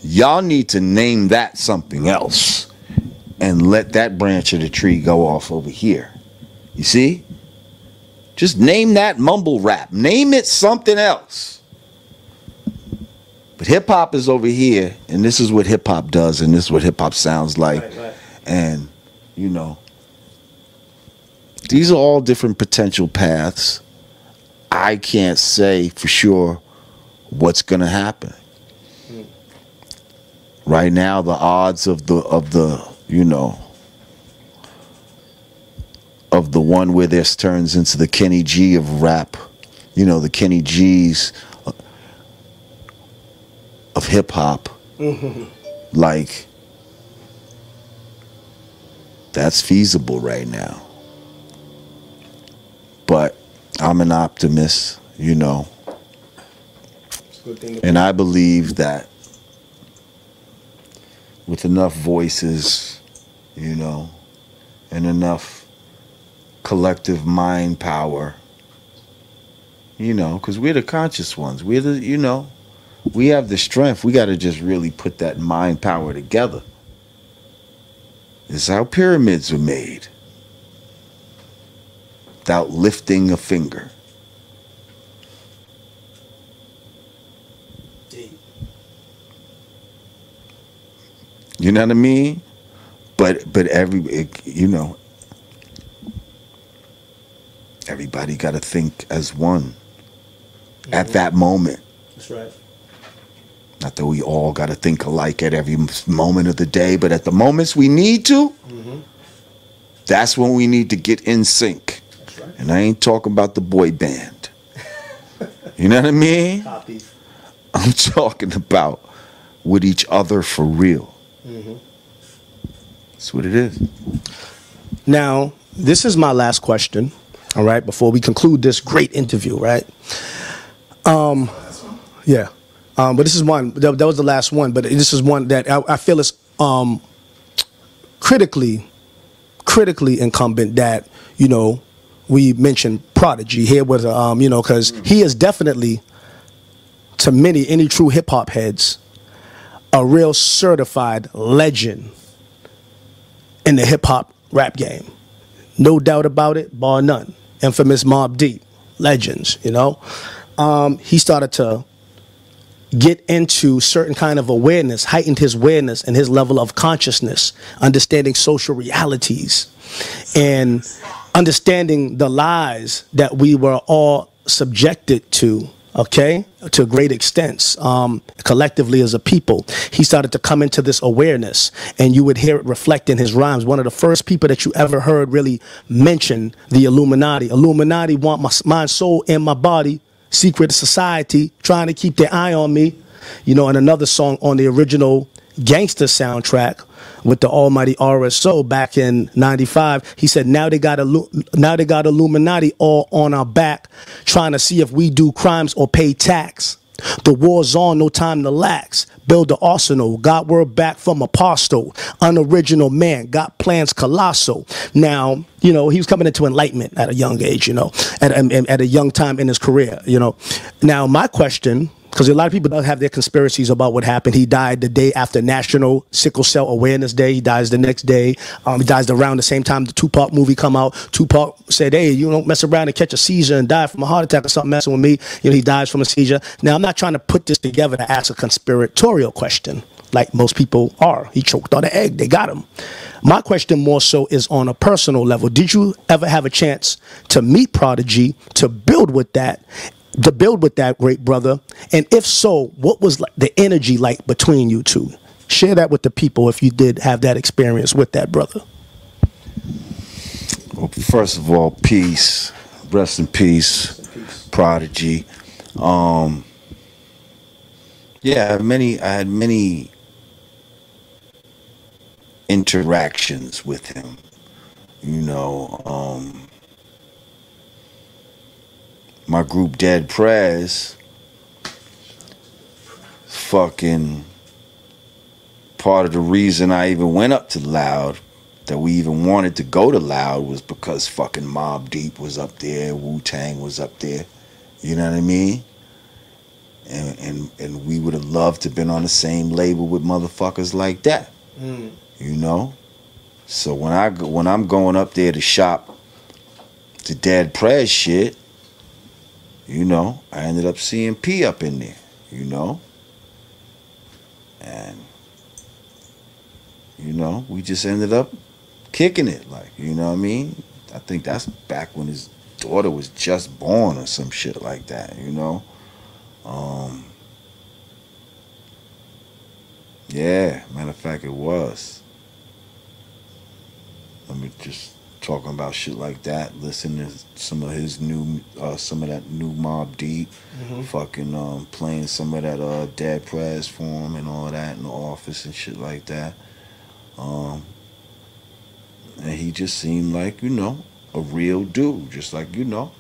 y'all need to name that something else and let that branch of the tree go off over here. You see? Just name that mumble rap. Name it something else. But hip hop is over here, and this is what hip hop does, and this is what hip hop sounds like. Right, right. And, you know, these are all different potential paths. I can't say for sure what's going to happen. Right now, the odds of the of the you know of the one where this turns into the Kenny G of rap, you know, the Kenny G's of hip hop, like that's feasible right now. But I'm an optimist, you know, and I believe that with enough voices, you know, and enough collective mind power, you know, because we're the conscious ones. We're the, you know, we have the strength. We got to just really put that mind power together. This is how pyramids were made without lifting a finger. You know what I mean? But but every it- you know everybody got to think as one at mm-hmm. that moment. That's right. Not that we all got to think alike at every moment of the day, but at the moments we need to, mm-hmm. that's when we need to get in sync. That's right. And I ain't talking about the boy band. You know what I mean? Copy. I'm talking about with each other for real. That's what it is. Now, this is my last question, all right, before we conclude this great interview, right? Um, yeah. Um, but this is one, that, that was the last one, but this is one that I, I feel is um, critically, critically incumbent that, you know, we mentioned Prodigy here with, um, you know, because he is definitely, to many, any true hip hop heads, a real certified legend in the hip hop rap game. No doubt about it, bar none. Infamous Mobb Deep, legends, you know. Um, he started to get into certain kind of awareness, heightened his awareness and his level of consciousness, understanding social realities, and understanding the lies that we were all subjected to. Okay, to a great extents, um, collectively as a people, he started to come into this awareness, and you would hear it reflect in his rhymes. One of the first people that you ever heard really mention the Illuminati. Illuminati want my mind, soul, and my body secret society trying to keep their eye on me you know and another song on the original gangster soundtrack with the almighty rso back in 95 he said now they got now they got illuminati all on our back trying to see if we do crimes or pay tax the war's on, no time to lax. Build the arsenal. Got word back from apostle. Unoriginal man. Got plans colossal. Now, you know, he was coming into enlightenment at a young age, you know, at, at, at a young time in his career, you know. Now, my question, because a lot of people don't have their conspiracies about what happened. He died the day after National Sickle Cell Awareness Day. He dies the next day. Um, he dies around the same time the Tupac movie come out. Tupac said, "Hey, you don't mess around and catch a seizure and die from a heart attack or something messing with me." You know, he dies from a seizure. Now, I'm not trying to put this together to ask a conspiratorial question like most people are. He choked on the egg. They got him. My question more so is on a personal level. Did you ever have a chance to meet Prodigy, to build with that, to build with that great brother? And if so, what was the energy like between you two? Share that with the people if you did have that experience with that brother. Well, first of all, peace. Rest in peace, Prodigy. Um, yeah, many. I had many interactions with him. You know, um, my group Dead Prez. Fucking part of the reason I even went up to Loud, that we even wanted to go to Loud, was because fucking Mobb Deep was up there, Wu Tang was up there. You know what I mean? And and and we would have loved to have been on the same label with motherfuckers like that. Mm. You know? So when I go, when I'm going up there to shop the Dead Prez shit, you know, I ended up seeing P up in there, you know? And you know, we just ended up kicking it. Like, you know what I mean? I think that's back when his daughter was just born or some shit like that, you know? Um, yeah, matter of fact, it was. Let me just talking about shit like that, listening to some of his new, uh, some of that new Mobb Deep, fucking um, playing some of that uh, Dead Prez for him and all that in the office and shit like that. Um, and he just seemed like, you know, a real dude, just like, you know.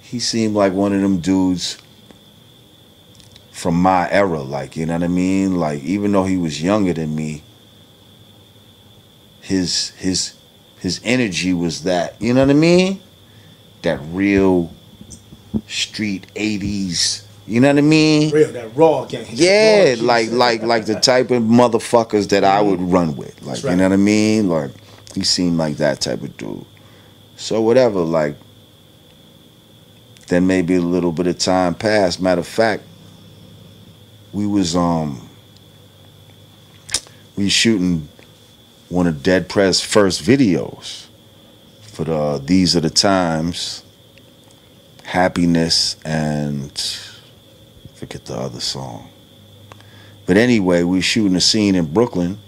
He seemed like one of them dudes from my era, like, you know what I mean? Like, even though he was younger than me, his his his energy was that, you know what I mean? That real street 80s, you know what I mean? Real, that raw gang. Yeah, Raw like like like the type of motherfuckers that I would run with. Like That's you know what I mean? Like he seemed like that type of dude. So whatever, like then maybe a little bit of time passed. Matter of fact, we was um we shooting one of Dead Prez first videos for the These Are the Times, Happiness and forget the other song. But anyway, we were shooting a scene in Brooklyn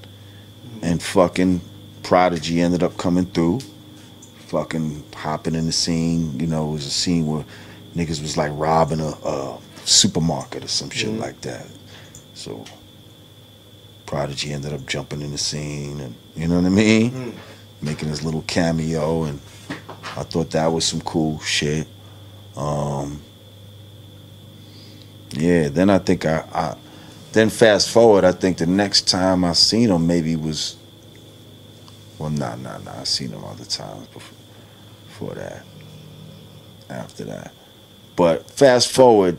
and fucking Prodigy ended up coming through, fucking hopping in the scene. You know, it was a scene where niggas was like robbing a, a supermarket or some shit mm-hmm. like that. So Prodigy ended up jumping in the scene and you know what I mean? Making his little cameo and I thought that was some cool shit. Um yeah, then I think I, I then fast forward, I think the next time I seen him maybe was well nah nah nah, I seen him other times before, before that. After that. But fast forward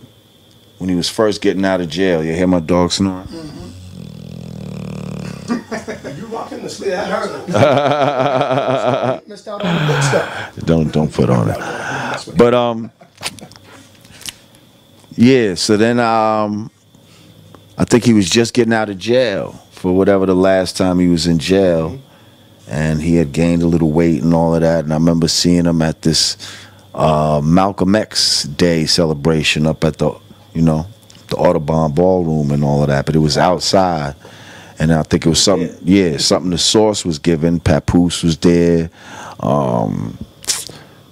when he was first getting out of jail, you hear my dog snoring? You rocking the sleeve? I heard it. Missed out on the good stuff. don't don't put on it. But um yeah, so then um I think he was just getting out of jail for whatever the last time he was in jail. And he had gained a little weight and all of that. And I remember seeing him at this uh, Malcolm X Day celebration up at the, you know, the Audubon Ballroom and all of that. But it was outside. And I think it was something, yeah, something the source was given. Papoose was there. Um,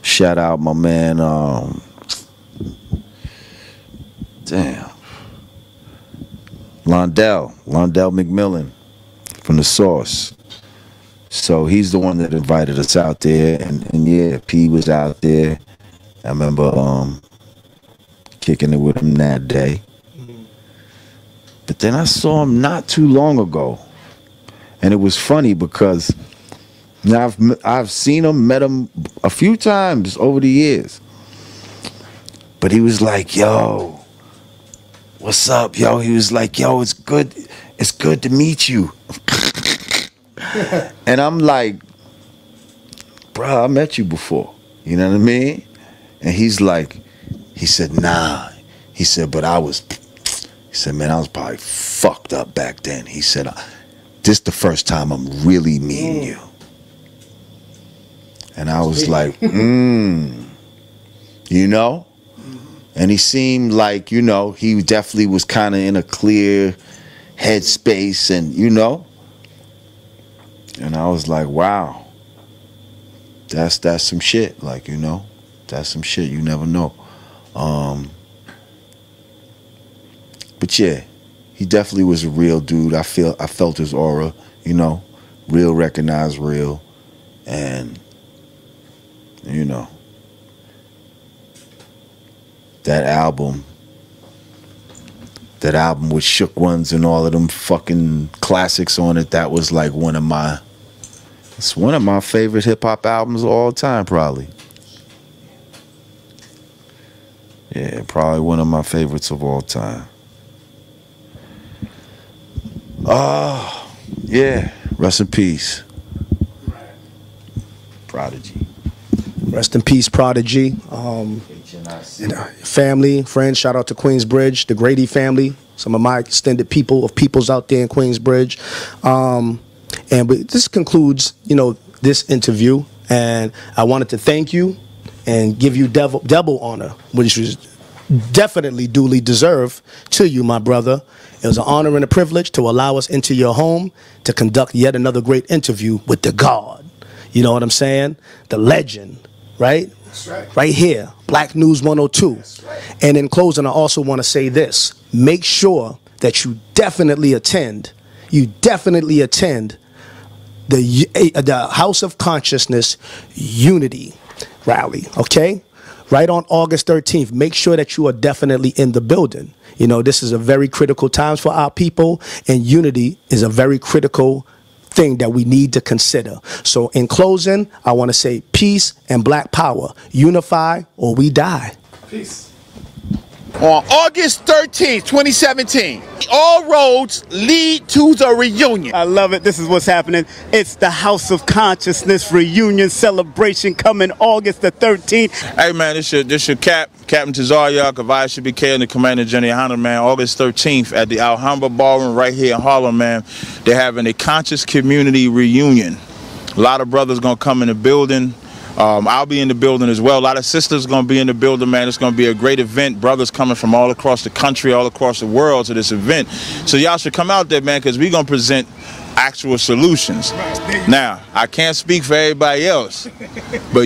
shout out my man, um, damn, Londell, Londell McMillan from the source. So he's the one that invited us out there, and, and yeah, P was out there. I remember um, kicking it with him that day. But then I saw him not too long ago, and it was funny because now I've I've seen him, met him a few times over the years. But he was like, "Yo, what's up, yo?" He was like, "Yo, it's good, it's good to meet you." and I'm like, "Bro, I met you before." You know what I mean? And he's like, he said, "Nah." He said, "But I was." He said, "Man, I was probably fucked up back then." He said, "This the first time I'm really meeting you." And I was like, mm, you know? And he seemed like, you know, he definitely was kind of in a clear headspace and, you know? And I was like, wow. That's that's some shit, like, you know? That's some shit. You never know. Um But yeah, he definitely was a real dude. I feel I felt his aura, you know, real recognized real. And you know that album that album with shook ones and all of them fucking classics on it that was like one of my it's one of my favorite hip-hop albums of all time probably yeah probably one of my favorites of all time oh yeah rest in peace prodigy Rest in peace, Prodigy. Um, and, uh, family, friends, shout out to Queensbridge, the Grady family, some of my extended people of peoples out there in Queensbridge. Um, and but this concludes, you know, this interview. And I wanted to thank you and give you double, double honor, which was definitely duly deserved to you, my brother. It was an honor and a privilege to allow us into your home to conduct yet another great interview with the God. You know what I'm saying? The legend, right? right. Right here, Black News 102. Right. And in closing, I also want to say this make sure that you definitely attend, you definitely attend the, uh, the House of Consciousness Unity rally, okay? Right on August 13th. Make sure that you are definitely in the building. You know, this is a very critical times for our people, and unity is a very critical thing that we need to consider. So, in closing, I want to say peace and black power. Unify or we die. Peace. On August 13th, 2017. All roads lead to the reunion. I love it. This is what's happening. It's the House of Consciousness reunion celebration coming August the 13th. Hey man, this your this your cap, Captain Tazaria Kavaya should be and the Commander General Hunter, man. August 13th at the Alhambra Ballroom right here in Harlem, man. They're having a conscious community reunion. A lot of brothers gonna come in the building. Um, I'll be in the building as well. A lot of sisters gonna be in the building, man. It's gonna be a great event. Brothers coming from all across the country, all across the world to this event. So y'all should come out there, man, because we're gonna present actual solutions. Now, I can't speak for everybody else, but